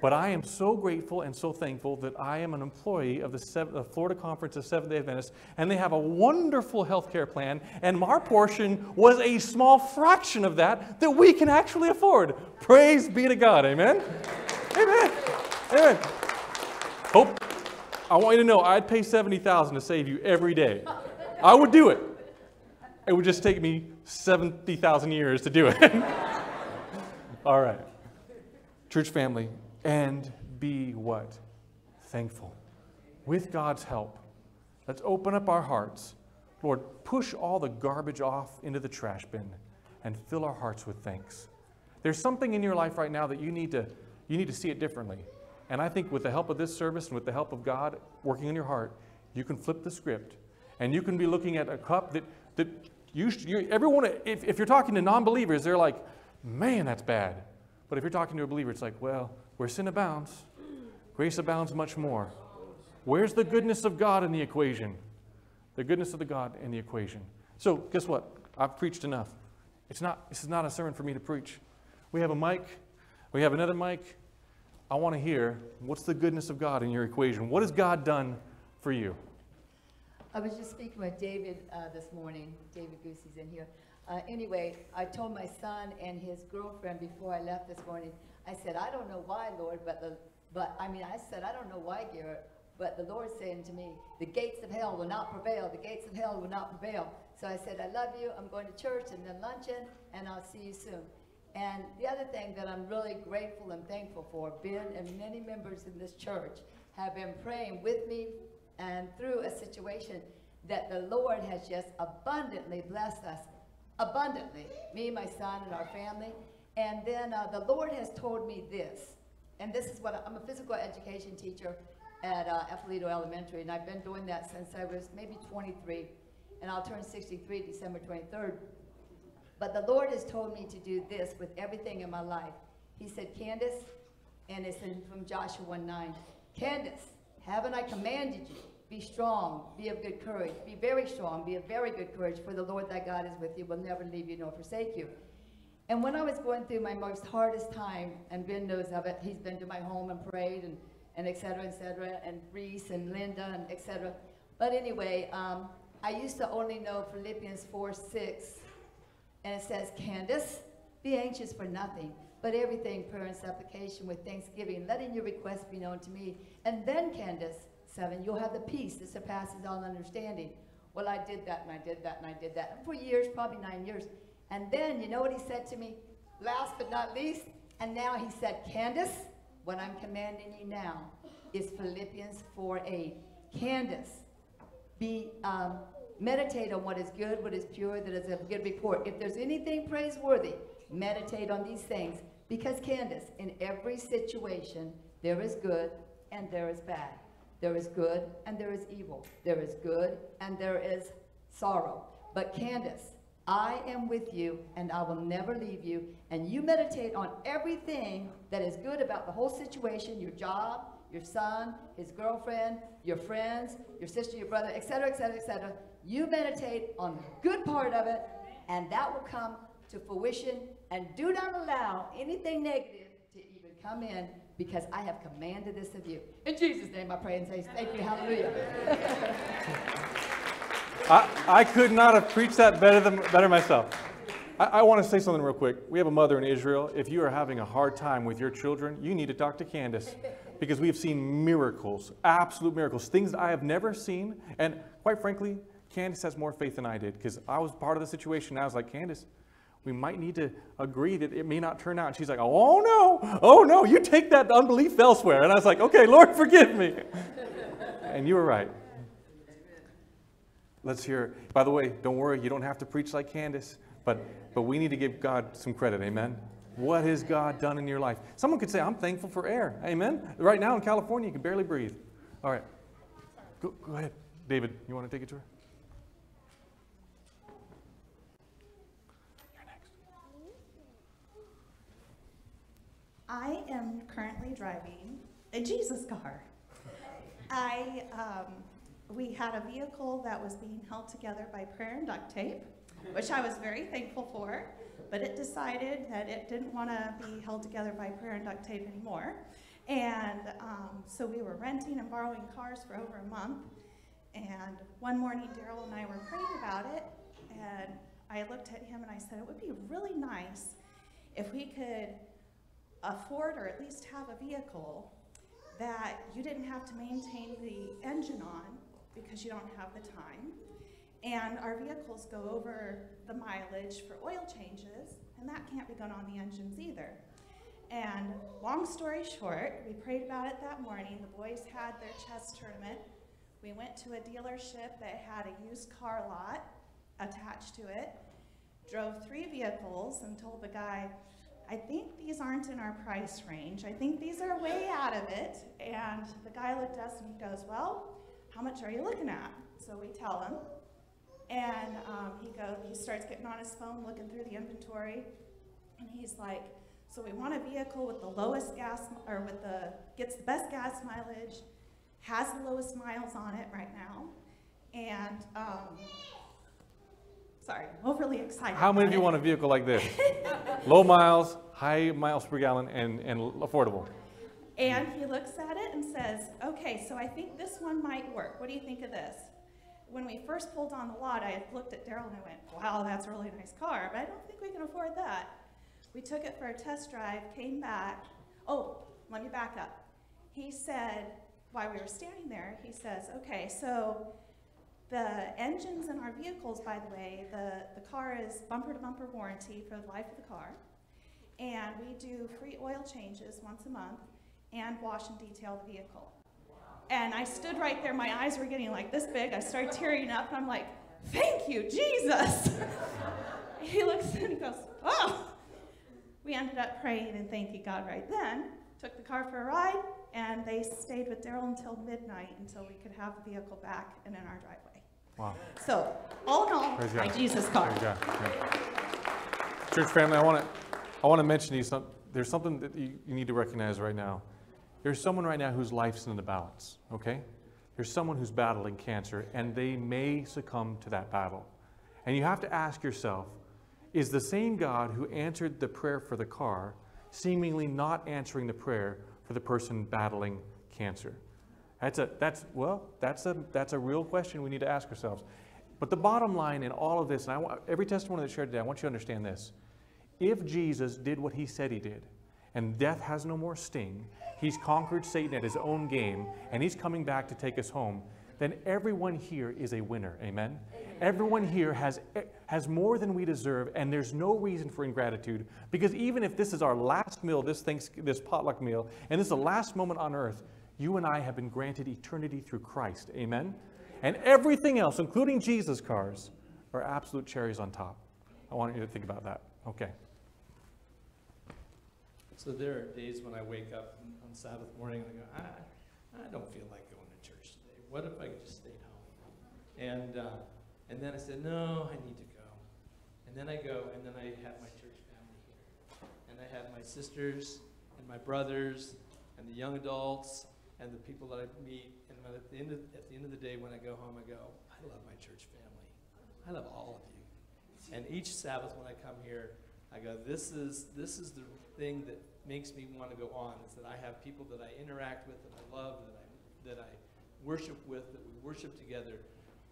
But I am so grateful and so thankful that I am an employee of the Florida Conference of Seventh day Adventists, and they have a wonderful health care plan, and our portion was a small fraction of that that we can actually afford. Praise be to God. Amen? Amen. Amen. Hope. I want you to know I'd pay 70000 to save you every day. I would do it. It would just take me 70,000 years to do it. All right. Church family, and be what? Thankful. With God's help, let's open up our hearts. Lord, push all the garbage off into the trash bin and fill our hearts with thanks. There's something in your life right now that you need to, you need to see it differently. And I think with the help of this service and with the help of God working in your heart, you can flip the script and you can be looking at a cup that, that you, you everyone, if, if you're talking to non believers, they're like, man, that's bad. But if you're talking to a believer, it's like, well, where sin abounds, grace abounds much more. Where's the goodness of God in the equation? The goodness of the God in the equation. So, guess what? I've preached enough. It's not, this is not a sermon for me to preach. We have a mic, we have another mic. I want to hear what's the goodness of God in your equation? What has God done for you? I was just speaking with David uh, this morning. David Goosey's in here. Uh, anyway, I told my son and his girlfriend before I left this morning, I said, I don't know why, Lord, but the, but I mean, I said, I don't know why, Garrett, but the Lord's saying to me, the gates of hell will not prevail. The gates of hell will not prevail. So I said, I love you. I'm going to church and then luncheon, and I'll see you soon. And the other thing that I'm really grateful and thankful for, Ben and many members in this church have been praying with me and through a situation that the Lord has just abundantly blessed us. Abundantly. Me, my son, and our family. And then uh, the Lord has told me this, and this is what I'm a physical education teacher at uh, Elementary, and I've been doing that since I was maybe 23, and I'll turn 63 December 23rd. But the Lord has told me to do this with everything in my life. He said, Candace, and it's in, from Joshua 1 9, Candace, haven't I commanded you? Be strong, be of good courage, be very strong, be of very good courage, for the Lord thy God is with you, will never leave you nor forsake you. And when I was going through my most hardest time, and Ben knows of it, he's been to my home and prayed, and, and et cetera, et cetera, and Reese and Linda, and et cetera. But anyway, um, I used to only know Philippians 4, 6, and it says, Candace, be anxious for nothing, but everything prayer and supplication with thanksgiving, letting your requests be known to me. And then, Candace, 7, you'll have the peace that surpasses all understanding. Well, I did that, and I did that, and I did that. And for years, probably nine years. And then, you know what he said to me? Last but not least, and now he said, Candace, what I'm commanding you now is Philippians 4 8. Candace, be, um, Meditate on what is good, what is pure, that is of good report. If there's anything praiseworthy, meditate on these things. Because, Candace, in every situation, there is good and there is bad. There is good and there is evil. There is good and there is sorrow. But, Candace, I am with you and I will never leave you. And you meditate on everything that is good about the whole situation your job, your son, his girlfriend, your friends, your sister, your brother, etc., etc., etc. You meditate on the good part of it, and that will come to fruition. And do not allow anything negative to even come in because I have commanded this of you. In Jesus' name I pray and say thank you. Hallelujah. I, I could not have preached that better, than, better myself. I, I want to say something real quick. We have a mother in Israel. If you are having a hard time with your children, you need to talk to Candace because we have seen miracles, absolute miracles, things that I have never seen. And quite frankly, Candace has more faith than I did because I was part of the situation. I was like, Candace, we might need to agree that it may not turn out. And she's like, oh no, oh no, you take that unbelief elsewhere. And I was like, okay, Lord, forgive me. and you were right. Let's hear. By the way, don't worry, you don't have to preach like Candace, but but we need to give God some credit. Amen. What has God done in your life? Someone could say, I'm thankful for air. Amen. Right now in California, you can barely breathe. All right. Go, go ahead. David, you want to take it to her? You're next. I am currently driving a Jesus car. I, um, we had a vehicle that was being held together by prayer and duct tape, which I was very thankful for, but it decided that it didn't want to be held together by prayer and duct tape anymore. And um, so we were renting and borrowing cars for over a month. And one morning, Daryl and I were praying about it, and I looked at him and I said, It would be really nice if we could afford or at least have a vehicle that you didn't have to maintain the engine on because you don't have the time. And our vehicles go over the mileage for oil changes, and that can't be done on the engines either. And long story short, we prayed about it that morning. The boys had their chess tournament. We went to a dealership that had a used car lot attached to it, drove three vehicles, and told the guy, I think these aren't in our price range. I think these are way out of it. And the guy looked at us and he goes, Well, how much are you looking at? So we tell him. And um, he goes, he starts getting on his phone, looking through the inventory, and he's like, "So we want a vehicle with the lowest gas, or with the gets the best gas mileage, has the lowest miles on it right now, and um, sorry, I'm overly excited. How many of you it. want a vehicle like this? Low miles, high miles per gallon, and, and affordable. And he looks at it and says, okay, so I think this one might work. What do you think of this? When we first pulled on the lot, I had looked at Daryl and I went, wow, that's a really nice car, but I don't think we can afford that. We took it for a test drive, came back. Oh, let me back up. He said, while we were standing there, he says, okay, so the engines in our vehicles, by the way, the, the car is bumper to bumper warranty for the life of the car. And we do free oil changes once a month and wash and detail the vehicle. And I stood right there, my eyes were getting like this big. I started tearing up, and I'm like, Thank you, Jesus. he looks and he goes, Oh. We ended up praying and thanking God right then, took the car for a ride, and they stayed with Daryl until midnight until we could have the vehicle back and in our driveway. Wow. So, all in all, Praise my God. Jesus car. Praise God. Yeah. Church family, I want to I want to mention to you some, there's something that you, you need to recognize right now. There's someone right now whose life's in the balance, okay? There's someone who's battling cancer, and they may succumb to that battle. And you have to ask yourself is the same God who answered the prayer for the car seemingly not answering the prayer for the person battling cancer? That's a, that's, well, that's a, that's a real question we need to ask ourselves. But the bottom line in all of this, and I want, every testimony that's shared today, I want you to understand this. If Jesus did what he said he did, and death has no more sting, he's conquered Satan at his own game, and he's coming back to take us home, then everyone here is a winner. Amen? Everyone here has, has more than we deserve, and there's no reason for ingratitude. Because even if this is our last meal, this, thanks, this potluck meal, and this is the last moment on earth, you and I have been granted eternity through Christ. Amen? And everything else, including Jesus cars, are absolute cherries on top. I want you to think about that. Okay. So there are days when I wake up on Sabbath morning and I go, I, I don't feel like going to church today. What if I just stayed home? And, uh, and then I said, no, I need to go. And then I go, and then I have my church family here. And I have my sisters and my brothers and the young adults and the people that I meet. And at the end of, at the end of the day, when I go home, I go, I love my church family. I love all of you. And each Sabbath when I come here, I go, this is, this is the thing that makes me want to go on, is that I have people that I interact with, that I love, that I, that I worship with, that we worship together.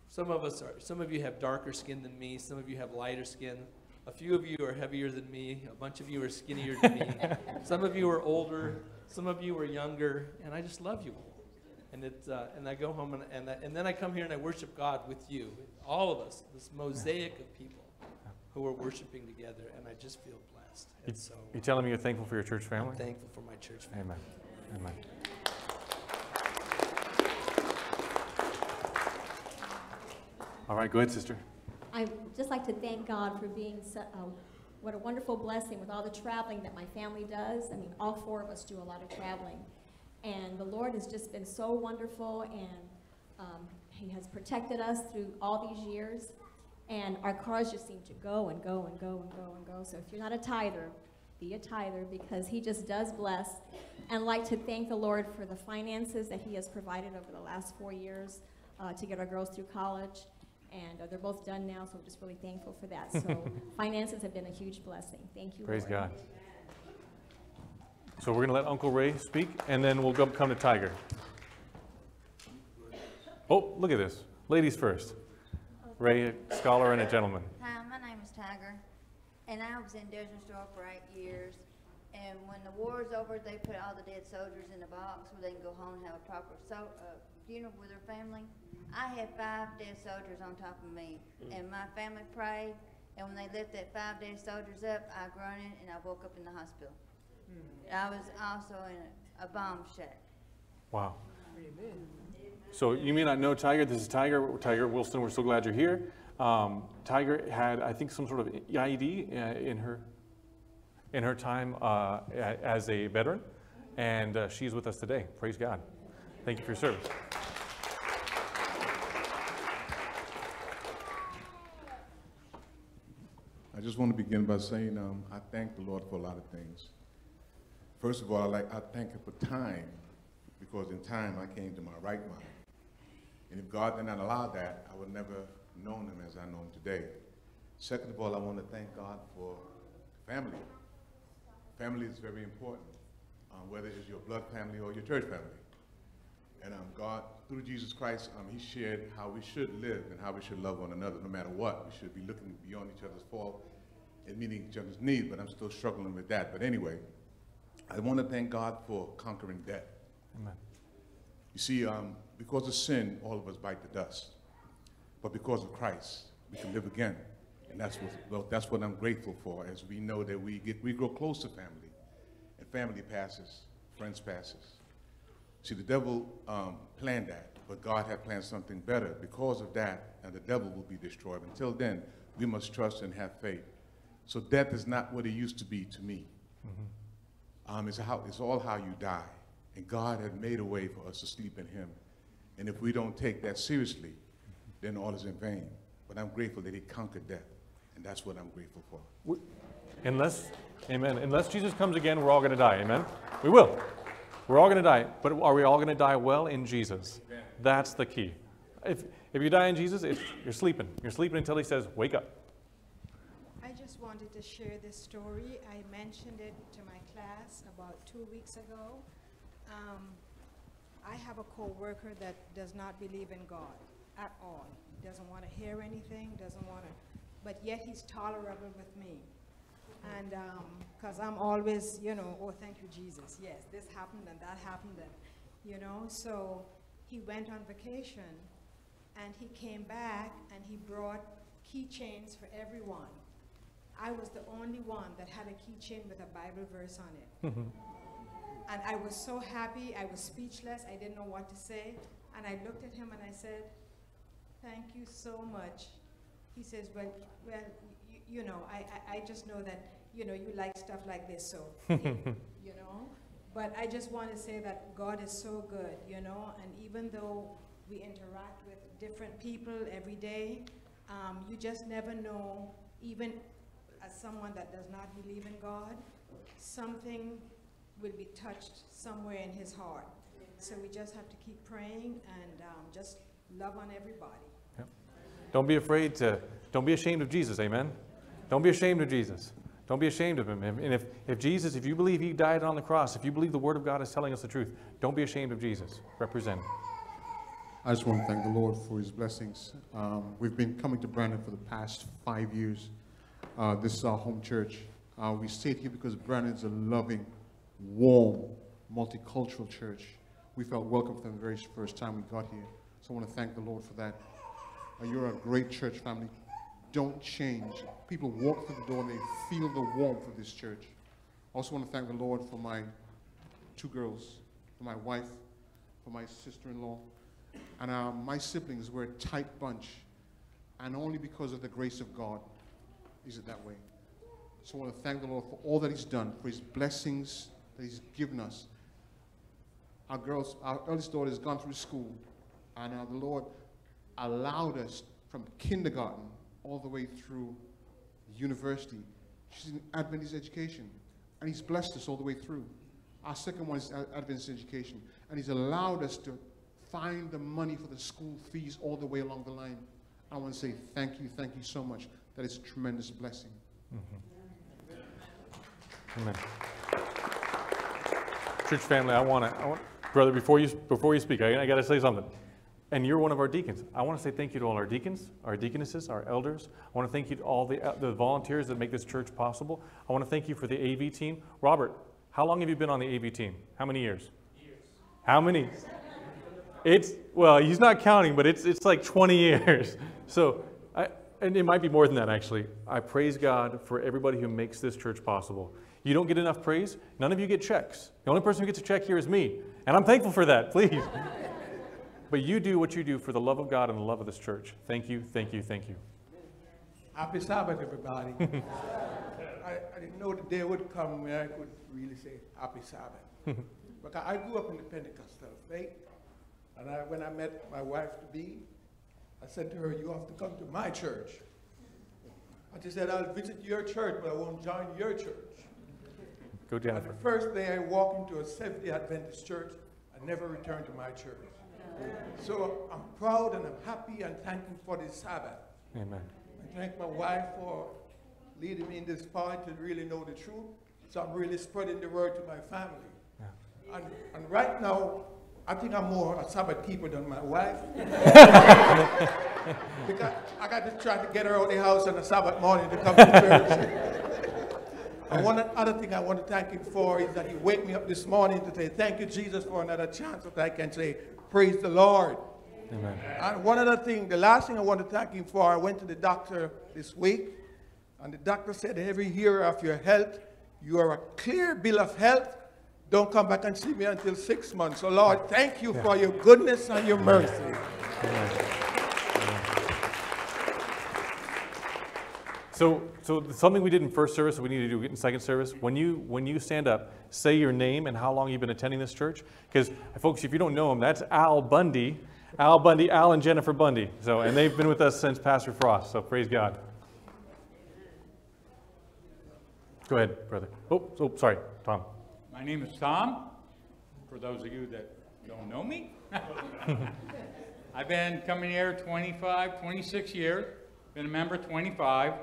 Some of us are, some of you have darker skin than me, some of you have lighter skin. A few of you are heavier than me, a bunch of you are skinnier than me. some of you are older, some of you are younger, and I just love you all. And, it, uh, and I go home and, and, I, and then I come here and I worship God with you, all of us, this mosaic of people who are worshiping together, and I just feel blessed. You, And so you telling me you're thankful for your church I'm family? thankful for my church family. Amen. Amen. All right, go ahead, sister. I'd just like to thank God for being so, uh, what a wonderful blessing with all the traveling that my family does. I mean, all four of us do a lot of traveling. And the Lord has just been so wonderful, and um, He has protected us through all these years. And our cars just seem to go and go and go and go and go. So if you're not a tither, be a tither because He just does bless. And like to thank the Lord for the finances that He has provided over the last four years uh, to get our girls through college. And uh, they're both done now, so I'm just really thankful for that. So finances have been a huge blessing. Thank you, Praise Lord. God. So we're going to let Uncle Ray speak, and then we'll go, come to Tiger. Oh, look at this. Ladies first. Ray, a scholar and a gentleman. Hi, my name is Tiger, and I was in Desert Storm for eight years. And when the war is over, they put all the dead soldiers in a box where they can go home and have a proper so, uh, funeral with her family. I had five dead soldiers on top of me, and my family prayed. And when they lifted that five dead soldiers up, I grunted and I woke up in the hospital. I was also in a, a bomb shack. Wow. So you may not know Tiger. This is Tiger. Tiger Wilson. We're so glad you're here. Um, Tiger had, I think, some sort of IED uh, in her in her time uh, as a veteran, and uh, she's with us today. Praise God. Thank you for your service. I just want to begin by saying um, I thank the Lord for a lot of things. First of all, I like I thank Him for time, because in time I came to my right mind. And if God did not allow that, I would never known Him as I know Him today. Second of all, I want to thank God for family. Family is very important, um, whether it's your blood family or your church family. And um, God, through Jesus Christ, um, He shared how we should live and how we should love one another, no matter what. We should be looking beyond each other's fault and meeting each other's need, but I'm still struggling with that. But anyway, I want to thank God for conquering death. Amen. You see, um, because of sin, all of us bite the dust. But because of Christ, we can live again. And that's what, well, that's what I'm grateful for, as we know that we, get, we grow close to family. And family passes, friends passes. See, the devil um, planned that, but God had planned something better. Because of that, and the devil will be destroyed. Until then, we must trust and have faith. So death is not what it used to be to me. Um, it's, how, it's all how you die. And God had made a way for us to sleep in him. And if we don't take that seriously, then all is in vain. But I'm grateful that he conquered death. And that's what I'm grateful for. Unless, amen, unless Jesus comes again, we're all going to die. Amen? We will. We're all going to die. But are we all going to die well in Jesus? That's the key. If, if you die in Jesus, it's, you're sleeping. You're sleeping until he says, wake up. I just wanted to share this story. I mentioned it to my class about two weeks ago. Um, I have a coworker that does not believe in God at all. He doesn't want to hear anything, doesn't want to, but yet he's tolerable with me. And um, because I'm always, you know, oh, thank you, Jesus. Yes, this happened and that happened, and, you know, so he went on vacation and he came back and he brought keychains for everyone. I was the only one that had a keychain with a Bible verse on it. Mm-hmm. And I was so happy, I was speechless, I didn't know what to say. And I looked at him and I said, thank you so much. He says, well, well, you, you know, I, I, I just know that, you know, you like stuff like this, so, you know? But I just want to say that God is so good, you know, and even though we interact with different people every day, um, you just never know, even as someone that does not believe in God, something will be touched somewhere in his heart. So we just have to keep praying and um, just love on everybody. Don't be afraid to, don't be ashamed of Jesus, amen? Don't be ashamed of Jesus. Don't be ashamed of him. And if, if Jesus, if you believe he died on the cross, if you believe the word of God is telling us the truth, don't be ashamed of Jesus. Represent. him. I just want to thank the Lord for his blessings. Um, we've been coming to Brandon for the past five years. Uh, this is our home church. Uh, we stayed here because Brandon is a loving, warm, multicultural church. We felt welcome from the very first time we got here. So I want to thank the Lord for that. Uh, you're a great church family. Don't change. People walk through the door and they feel the warmth of this church. I also want to thank the Lord for my two girls, for my wife, for my sister-in-law. And uh, my siblings were a tight bunch. And only because of the grace of God is it that way. So I want to thank the Lord for all that He's done, for His blessings that He's given us. Our girls, our eldest daughter has gone through school, and uh, the Lord allowed us from kindergarten all the way through university. She's in Adventist education, and He's blessed us all the way through. Our second one is Ad- Adventist education, and He's allowed us to find the money for the school fees all the way along the line. I want to say thank you, thank you so much. That is a tremendous blessing. Mm-hmm. Amen. Church family, I want to, brother, before you, before you speak, I, I got to say something. And you're one of our deacons. I want to say thank you to all our deacons, our deaconesses, our elders. I want to thank you to all the, the volunteers that make this church possible. I want to thank you for the AV team. Robert, how long have you been on the AV team? How many years? Years. How many? It's, well, he's not counting, but it's, it's like 20 years. So, I, and it might be more than that actually. I praise God for everybody who makes this church possible. You don't get enough praise. None of you get checks. The only person who gets a check here is me. And I'm thankful for that, please. but you do what you do for the love of God and the love of this church. Thank you, thank you, thank you. Happy Sabbath, everybody. I, I didn't know the day would come when I could really say Happy Sabbath. because I grew up in the Pentecostal faith, and I, when I met my wife to be, I said to her, "You have to come to my church." And she said, "I'll visit your church, but I won't join your church." Go, And Jennifer. the first day I walked into a Seventh Day Adventist church, I never returned to my church. So I'm proud and I'm happy and thankful for this Sabbath. Amen. I thank my wife for leading me in this path to really know the truth. So I'm really spreading the word to my family. And, and right now, I think I'm more a Sabbath keeper than my wife. because I got to try to get her out of the house on a Sabbath morning to come to church. and one other thing I want to thank him for is that he wake me up this morning to say, thank you, Jesus, for another chance that I can say, praise the Lord. Amen. And one other thing, the last thing I want to thank him for, I went to the doctor this week, and the doctor said, every year of your health, you are a clear bill of health. Don't come back and see me until six months. So, Lord, thank you for your goodness and your mercy. So, so something we did in first service we need to do in second service. When you when you stand up, say your name and how long you've been attending this church. Because folks, if you don't know him, that's Al Bundy, Al Bundy, Al and Jennifer Bundy. So, and they've been with us since Pastor Frost. So praise God. Go ahead, brother. Oh, oh, sorry, Tom. My name is Tom, for those of you that don't know me. I've been coming here 25, 26 years, been a member 25,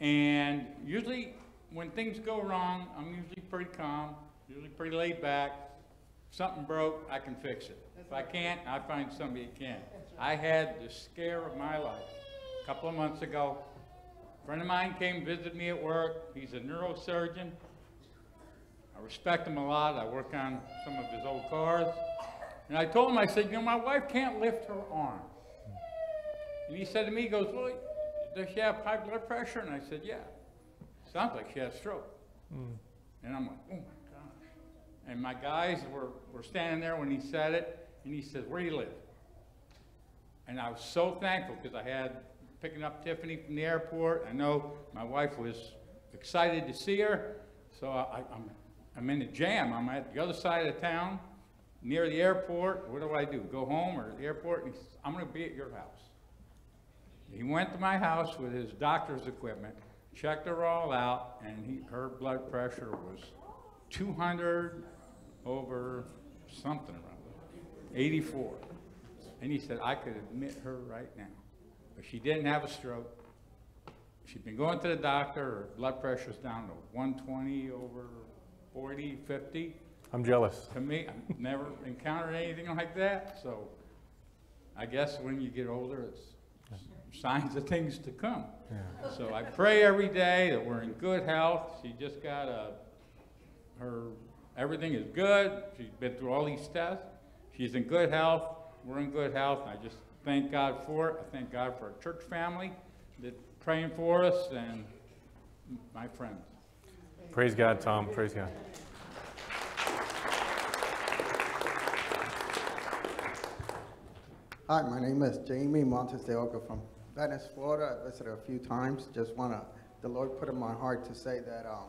and usually when things go wrong, I'm usually pretty calm, usually pretty laid back. If something broke, I can fix it. If I can't, I find somebody who can. I had the scare of my life a couple of months ago. A friend of mine came visit me at work. He's a neurosurgeon. I respect him a lot. I work on some of his old cars. And I told him, I said, you know, my wife can't lift her arm. And he said to me, he goes, well, does she have high blood pressure? And I said, yeah. Sounds like she has stroke. Hmm. And I'm like, oh my gosh. And my guys were, were standing there when he said it, and he says, where do you live? and I was so thankful because I had picking up Tiffany from the airport. I know my wife was excited to see her, so I, I'm, I'm in a jam. I'm at the other side of town, near the airport. What do I do? Go home or the airport? And he says, I'm going to be at your house. He went to my house with his doctor's equipment, checked her all out, and he, her blood pressure was 200 over something around 84. And he said, I could admit her right now. But she didn't have a stroke. She'd been going to the doctor, her blood pressure's down to 120 over 40, 50. I'm jealous. To me, I've never encountered anything like that, so I guess when you get older, it's signs of things to come. Yeah. So I pray every day that we're in good health. She just got a, her, everything is good. She's been through all these tests. She's in good health. We're in good health. I just thank God for it. I thank God for our church family that praying for us and my friends. Praise God, Tom. Praise God. Hi, my name is Jamie Montes de Oca from Venice, Florida. I visited a few times. Just want to, the Lord put in my heart to say that um,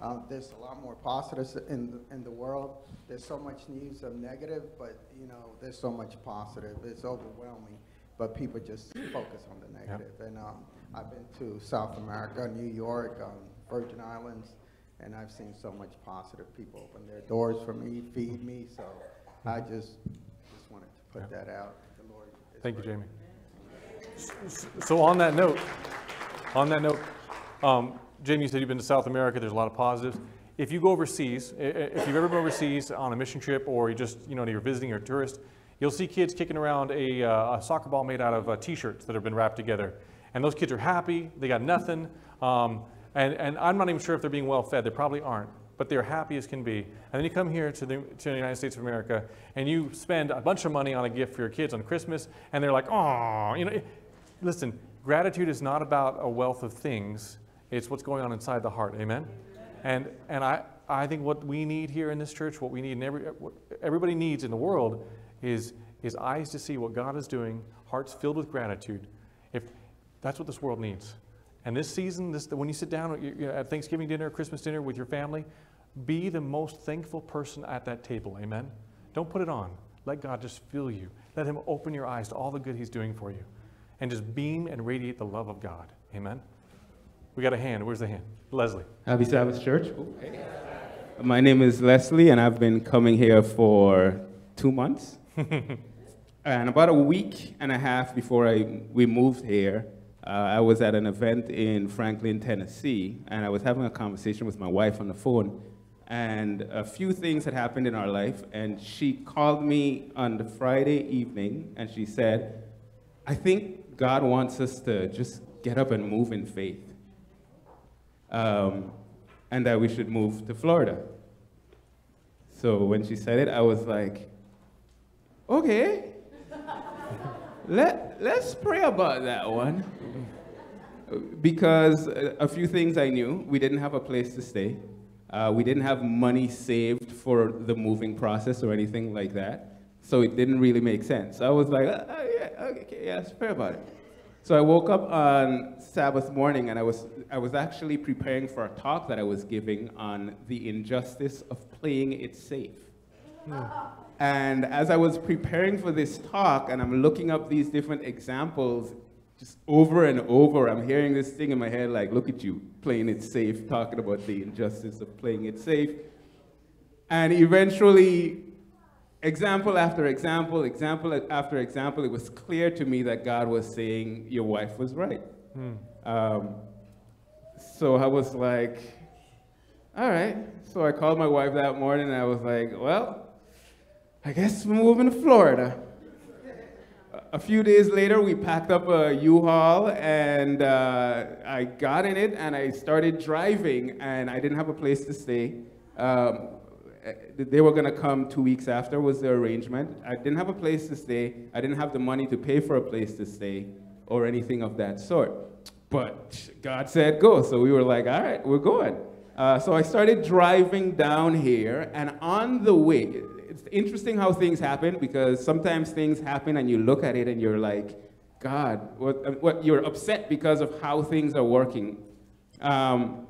um, there's a lot more positives in the, in the world. There's so much news of negative, but you know, there's so much positive. It's overwhelming, but people just focus on the negative. And um, I've been to South America, New York, um, Virgin Islands, and I've seen so much positive. People open their doors for me, feed me. So I just just wanted to put that out. The Lord is Thank you. Jamie. So on that note, on that note, um, Jamie, you said you've been to South America. There's a lot of positives. If you go overseas, if you've ever been overseas on a mission trip or you just, you know, you're visiting or a tourist, you'll see kids kicking around a, uh, a soccer ball made out of uh, t-shirts that have been wrapped together. And those kids are happy. They got nothing. Um, and, and I'm not even sure if they're being well fed. They probably aren't. But they're happy as can be. And then you come here to the, to the United States of America and you spend a bunch of money on a gift for your kids on Christmas and they're like, oh, you know, listen, gratitude is not about a wealth of things. It's what's going on inside the heart. Amen? And, and I, I think what we need here in this church, what we need in every, what everybody needs in the world is, is eyes to see what God is doing, hearts filled with gratitude. If that's what this world needs. And this season, this, when you sit down at, your- at Thanksgiving dinner, Christmas dinner with your family, be the most thankful person at that table. Amen? Don't put it on. Let God just fill you. Let Him open your eyes to all the good He's doing for you. And just beam and radiate the love of God. Amen? We got a hand. Where's the hand? Leslie. Happy Sabbath Church. My name is Leslie, and I've been coming here for two months. and about a week and a half before I, we moved here, uh, I was at an event in Franklin, Tennessee, and I was having a conversation with my wife on the phone. And a few things had happened in our life, and she called me on the Friday evening, and she said, I think God wants us to just get up and move in faith um, and that we should move to Florida. So when she said it, I was like, okay, Let, let's pray about that one. Because a few things I knew we didn't have a place to stay, uh, we didn't have money saved for the moving process or anything like that. So it didn't really make sense. I was like, yeah, okay, yeah, let's pray about it. So I woke up on Sabbath morning and I was, I was actually preparing for a talk that I was giving on the injustice of playing it safe. Hmm. And as I was preparing for this talk and I'm looking up these different examples just over and over, I'm hearing this thing in my head like, look at you, playing it safe, talking about the injustice of playing it safe. And eventually, example after example, example after example, it was clear to me that God was saying, Your wife was right. Hmm. Um, so I was like, All right. So I called my wife that morning and I was like, Well, I guess we're moving to Florida. A few days later, we packed up a U-Haul and uh, I got in it and I started driving and I didn't have a place to stay. Um, they were gonna come two weeks after was the arrangement. I didn't have a place to stay. I didn't have the money to pay for a place to stay or anything of that sort. But God said go, so we were like, all right, we're going. Uh, so I started driving down here, and on the way, it's interesting how things happen because sometimes things happen and you look at it and you're like, God, what, what you're upset because of how things are working. Um,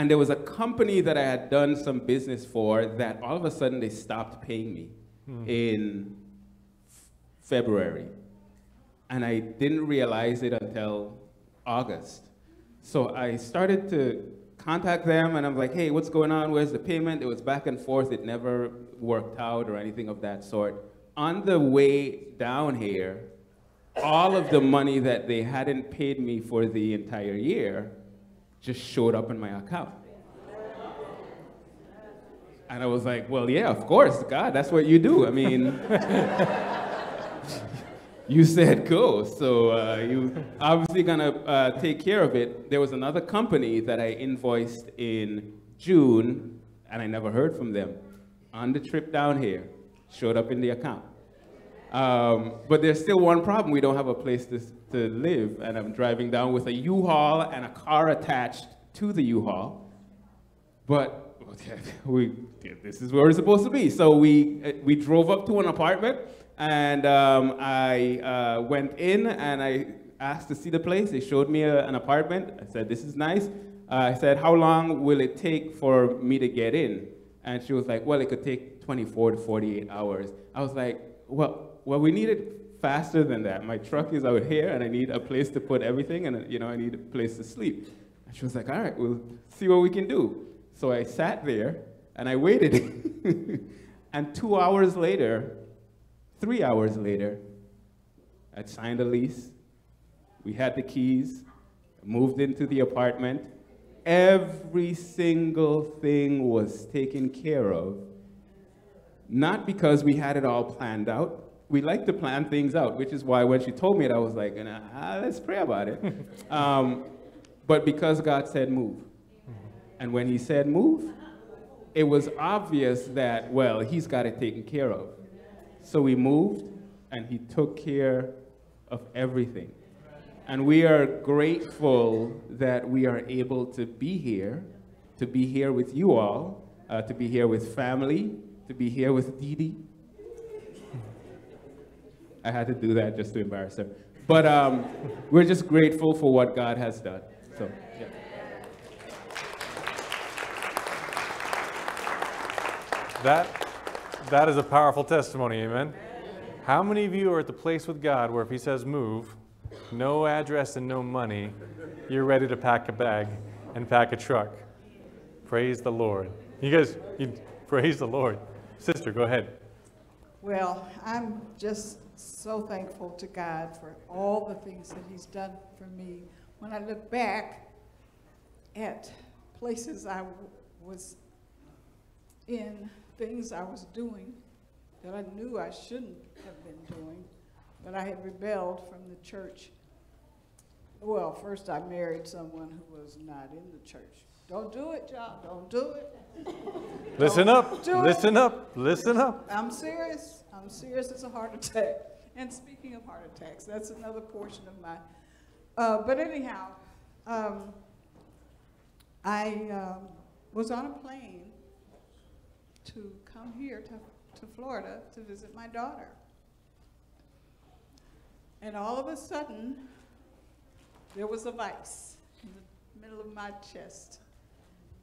and there was a company that I had done some business for that all of a sudden they stopped paying me Hmm. in February. And I didn't realize it until August. So I started to contact them and I'm like, hey, what's going on? Where's the payment? It was back and forth. It never worked out or anything of that sort. On the way down here, all of the money that they hadn't paid me for the entire year just showed up in my account. And I was like, well, yeah, of course, God, that's what you do. I mean, you said go, so uh, you obviously gonna uh, take care of it. There was another company that I invoiced in June, and I never heard from them. On the trip down here, showed up in the account. Um, but there's still one problem. We don't have a place to, to live, and I'm driving down with a U-Haul and a car attached to the U-Haul. But we, this is where we're supposed to be. So we, uh, we drove up to an apartment, and um, I uh, went in and I asked to see the place. They showed me a, an apartment. I said, this is nice. Uh, I said, how long will it take for me to get in? And she was like, well, it could take 24 to 48 hours. I was like, well, well, we need it faster than that. My truck is out here, and I need a place to put everything, and you know, I need a place to sleep. And she was like, all right, we'll see what we can do. So I sat there, and I waited. and two hours later, three hours later, I'd signed a lease. We had the keys, moved into the apartment. Every single thing was taken care of. Not because we had it all planned out. We like to plan things out, which is why when she told me it, I was like, ah, let's pray about it. um, but because God said move. And when he said move, it was obvious that, well, he's got it taken care of. So we moved, and he took care of everything. And we are grateful that we are able to be here, to be here with you all, uh, to be here with family, to be here with Dee Dee. I had to do that just to embarrass her. But um, we're just grateful for what God has done. So, yeah. That, that is a powerful testimony, amen. How many of you are at the place with God where if He says move, no address and no money, you're ready to pack a bag and pack a truck? Praise the Lord. You guys, you, praise the Lord. Sister, go ahead. Well, I'm just so thankful to God for all the things that He's done for me. When I look back at places I w- was in, things I was doing that I knew I shouldn't have been doing, but I had rebelled from the church. Well, first I married someone who was not in the church. Don't do it, John. Don't do it. Listen up, do it. listen up, listen up. I'm serious. I'm serious. It's a heart attack. And speaking of heart attacks, that's another portion of my. Uh, but anyhow, um, I um, was on a plane to come here to, to Florida to visit my daughter. And all of a sudden, there was a vice in the middle of my chest.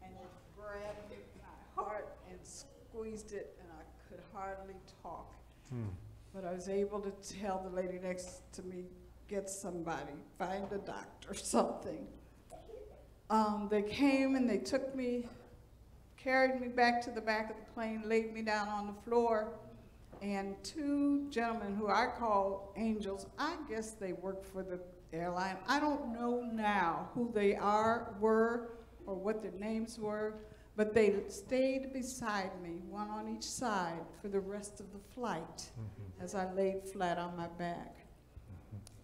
And it grabbed my heart and squeezed it, and I could hardly talk. Hmm. But I was able to tell the lady next to me, get somebody, find a doctor, something. Um, they came and they took me, carried me back to the back of the plane, laid me down on the floor, and two gentlemen who I call angels, I guess they work for the airline. I don't know now who they are, were, or what their names were, but they stayed beside me, one on each side, for the rest of the flight as I laid flat on my back.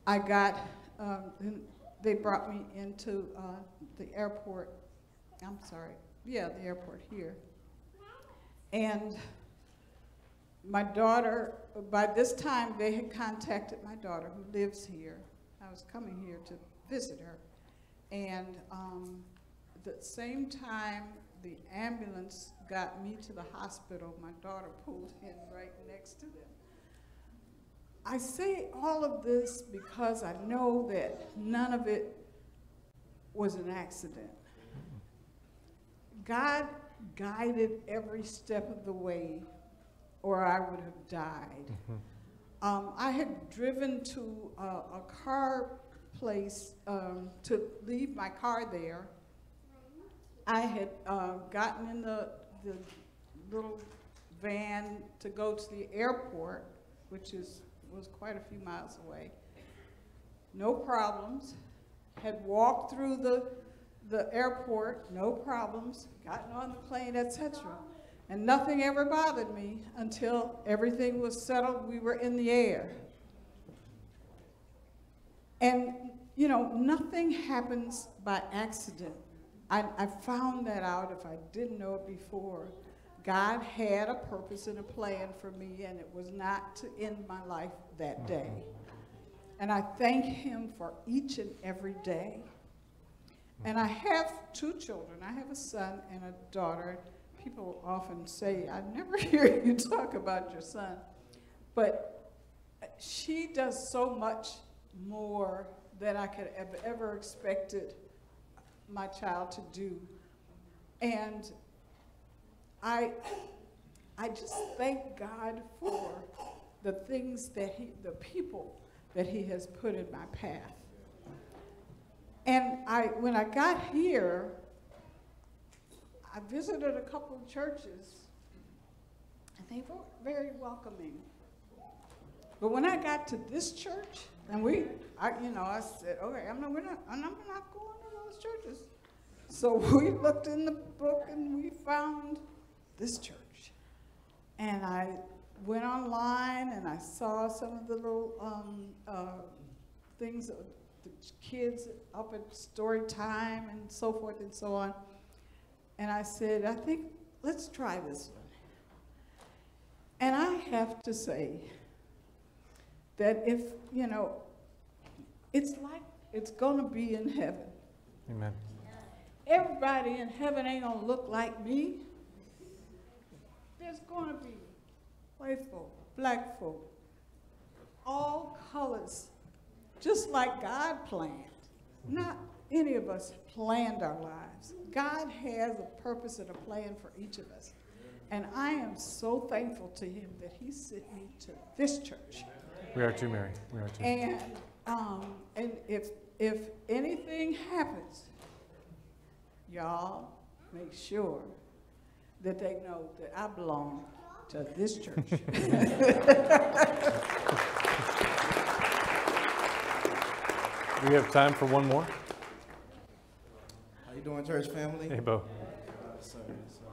I got, um, they brought me into uh, the airport. I'm sorry, yeah, the airport here. And my daughter, by this time, they had contacted my daughter who lives here. I was coming here to visit her. And um, the same time the ambulance got me to the hospital, my daughter pulled in right next to them. I say all of this because I know that none of it was an accident. God guided every step of the way, or I would have died. Um, I had driven to a, a car place um, to leave my car there. I had uh, gotten in the, the little van to go to the airport, which is, was quite a few miles away. No problems. Had walked through the, the airport, no problems, gotten on the plane, etc. And nothing ever bothered me until everything was settled, we were in the air. And, you know, nothing happens by accident. I, I found that out if I didn't know it before. God had a purpose and a plan for me, and it was not to end my life that mm-hmm. day. And I thank Him for each and every day. And I have two children. I have a son and a daughter. People often say, I never hear you talk about your son. But she does so much more than I could have ever expected my child to do. And I, I just thank God for the things that he, the people that he has put in my path. And I, when I got here, I visited a couple of churches, and they were very welcoming. But when I got to this church, and we, I, you know, I said, okay, I'm not, we're not, I'm not going those churches. So we looked in the book and we found this church. And I went online and I saw some of the little um, uh, things, the kids up at story time and so forth and so on. And I said, I think, let's try this one. And I have to say that if, you know, it's like it's going to be in heaven. Amen. Everybody in heaven ain't going to look like me. There's going to be white folk, black folk, all colors, just like God planned. Not any of us planned our lives. God has a purpose and a plan for each of us. And I am so thankful to him that he sent me to this church. We are too, Mary. We are too. And, um, and if, if anything happens, y'all make sure that they know that I belong to this church. We have time for one more. How you doing, church family? Hey, Bo. Uh, so, so,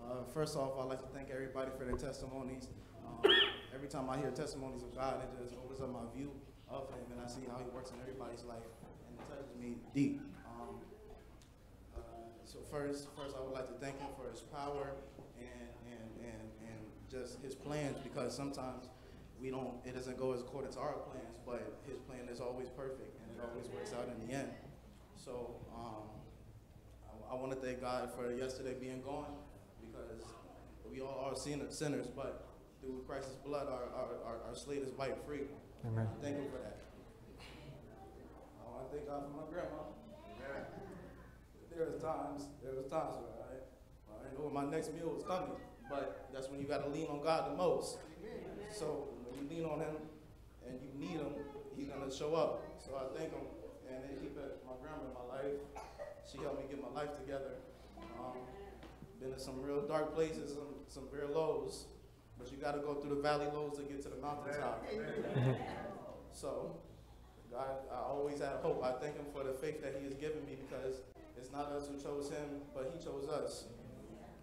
uh, first off, I'd like to thank everybody for their testimonies. Um, every time I hear testimonies of God, it just opens up my view of Him, and I see how He works in everybody's life, and it touches me deep. Um, uh, so first, first I would like to thank Him for His power and and and and just His plans, because sometimes we don't, it doesn't go as according to our plans, but His plan is always perfect, and it always works out in the end. So um, I, I want to thank God for yesterday being gone because we all are sin- sinners, but through Christ's blood, our, our, our, our slate is wiped free. Amen. I thank Him for that. I want to thank God for my grandma. There was times, there was times where I, I didn't know when my next meal was coming, but that's when you got to lean on God the most. So when you lean on Him and you need Him, He's gonna show up. So I thank Him, and He put my grandma in my life. She helped me get my life together. Um, been in some real dark places, some some real lows, but you got to go through the valley lows to get to the mountaintop. so God, I always had hope. I thank Him for the faith that He has given me because it's not us who chose Him, but He chose us.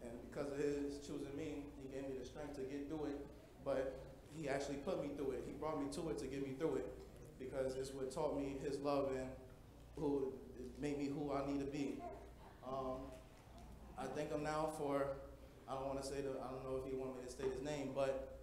And because of His choosing me, He gave me the strength to get through it. But He actually put me through it. He brought me to it to get me through it because it's what taught me His love and who made me who I need to be. Um, I thank Him now for. I don't want to say the. I don't know if He want me to state His name, but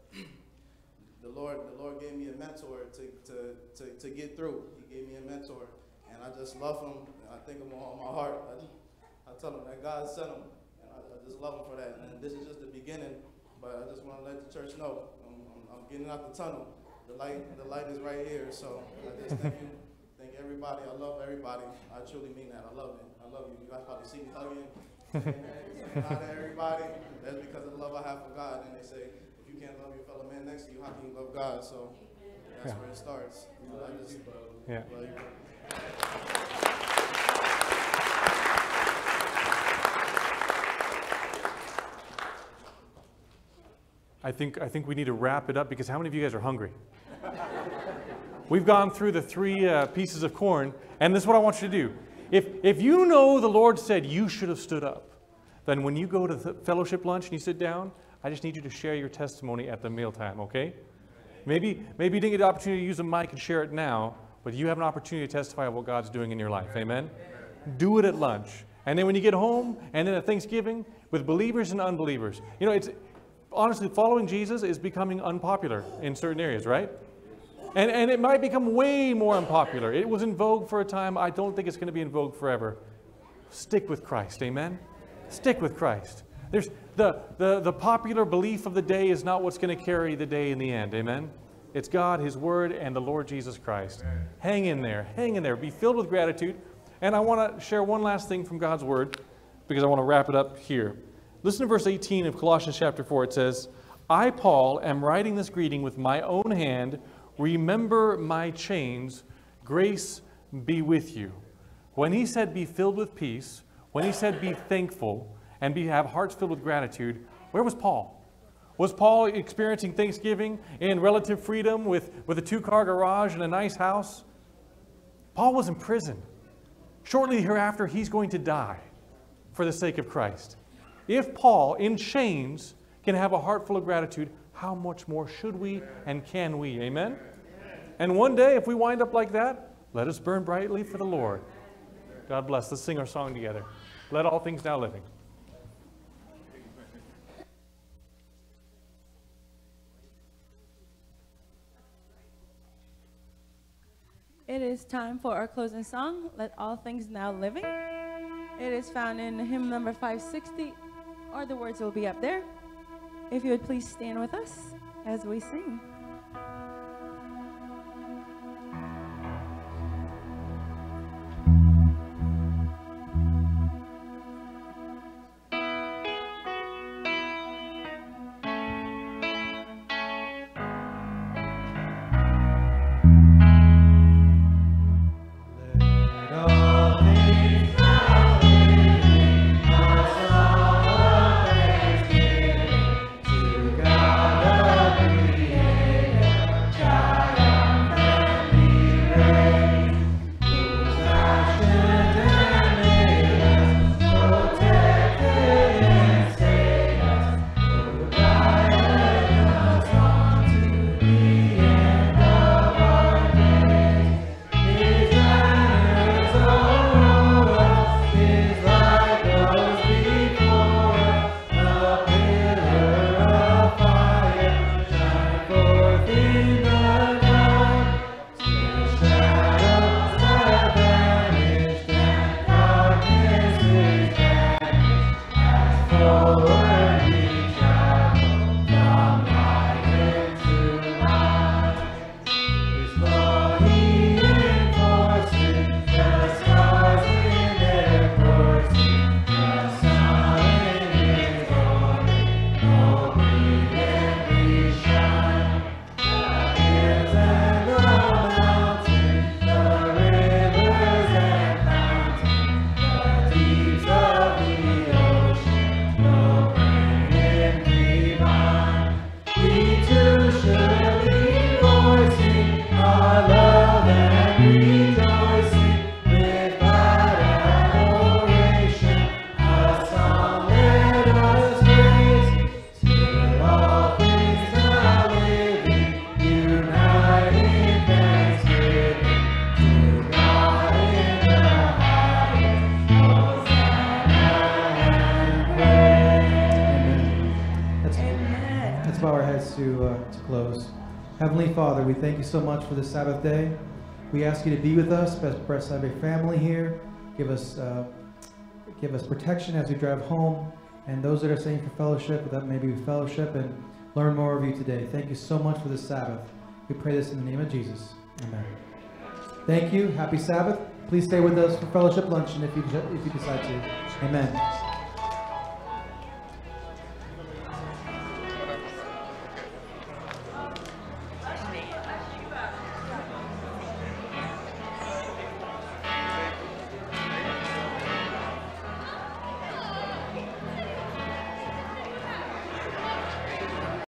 the Lord, the Lord gave me a mentor to, to, to, to get through. He gave me a mentor, and I just love him. I think him with all my heart. I, I tell him that God sent him, and I I, I just love him for that. And this is just the beginning, but I just want to let the church know I'm, I'm, I'm getting out the tunnel. The light, the light is right here. So I just thank you, thank everybody. I love everybody. I truly mean that. I love it. I love you. You guys probably see me hugging. Saying everybody. That's because of the love I have for God. And they say, if you can't love your fellow man next to you, how can you love God? So that's Yeah. where it starts. So I just Yeah. love you. I think, I think we need to wrap it up because how many of you guys are hungry? We've gone through the three uh, pieces of corn, and this is what I want you to do. If, if you know the Lord said you should have stood up, then when you go to the fellowship lunch and you sit down, I just need you to share your testimony at the mealtime, okay? Maybe, maybe you didn't get the opportunity to use a mic and share it now, but you have an opportunity to testify of what God's doing in your life. Amen? Do it at lunch. And then when you get home, and then at Thanksgiving, with believers and unbelievers. You know, it's honestly, following Jesus is becoming unpopular in certain areas, right? And, and it might become way more unpopular. It was in vogue for a time. I don't think it's going to be in vogue forever. Stick with Christ, amen? Stick with Christ. There's the, the, the popular belief of the day is not what's going to carry the day in the end, amen? It's God, His Word, and the Lord Jesus Christ. Hang in there, hang in there. Be filled with gratitude. And I want to share one last thing from God's Word because I want to wrap it up here. Listen to verse 18 of Colossians chapter 4. It says, I, Paul, am writing this greeting with my own hand. Remember my chains. Grace be with you. When he said, Be filled with peace, when he said, Be thankful, and be, have hearts filled with gratitude, where was Paul? Was Paul experiencing Thanksgiving in relative freedom with, with a two car garage and a nice house? Paul was in prison. Shortly hereafter, he's going to die for the sake of Christ. If Paul, in chains, can have a heart full of gratitude, how much more should we and can we? Amen? And one day, if we wind up like that, let us burn brightly for the Lord. God bless. Let's sing our song together. Let all things now living. It is time for our closing song, Let All Things Now Living. It is found in hymn number 560, or the words will be up there. If you would please stand with us as we sing. Father, we thank you so much for this Sabbath day. We ask you to be with us, bless every family here. Give us, uh, give us protection as we drive home. And those that are staying for fellowship, that maybe fellowship and learn more of you today. Thank you so much for this Sabbath. We pray this in the name of Jesus. Amen. Thank you. Happy Sabbath. Please stay with us for fellowship luncheon if you, if you decide to. Amen.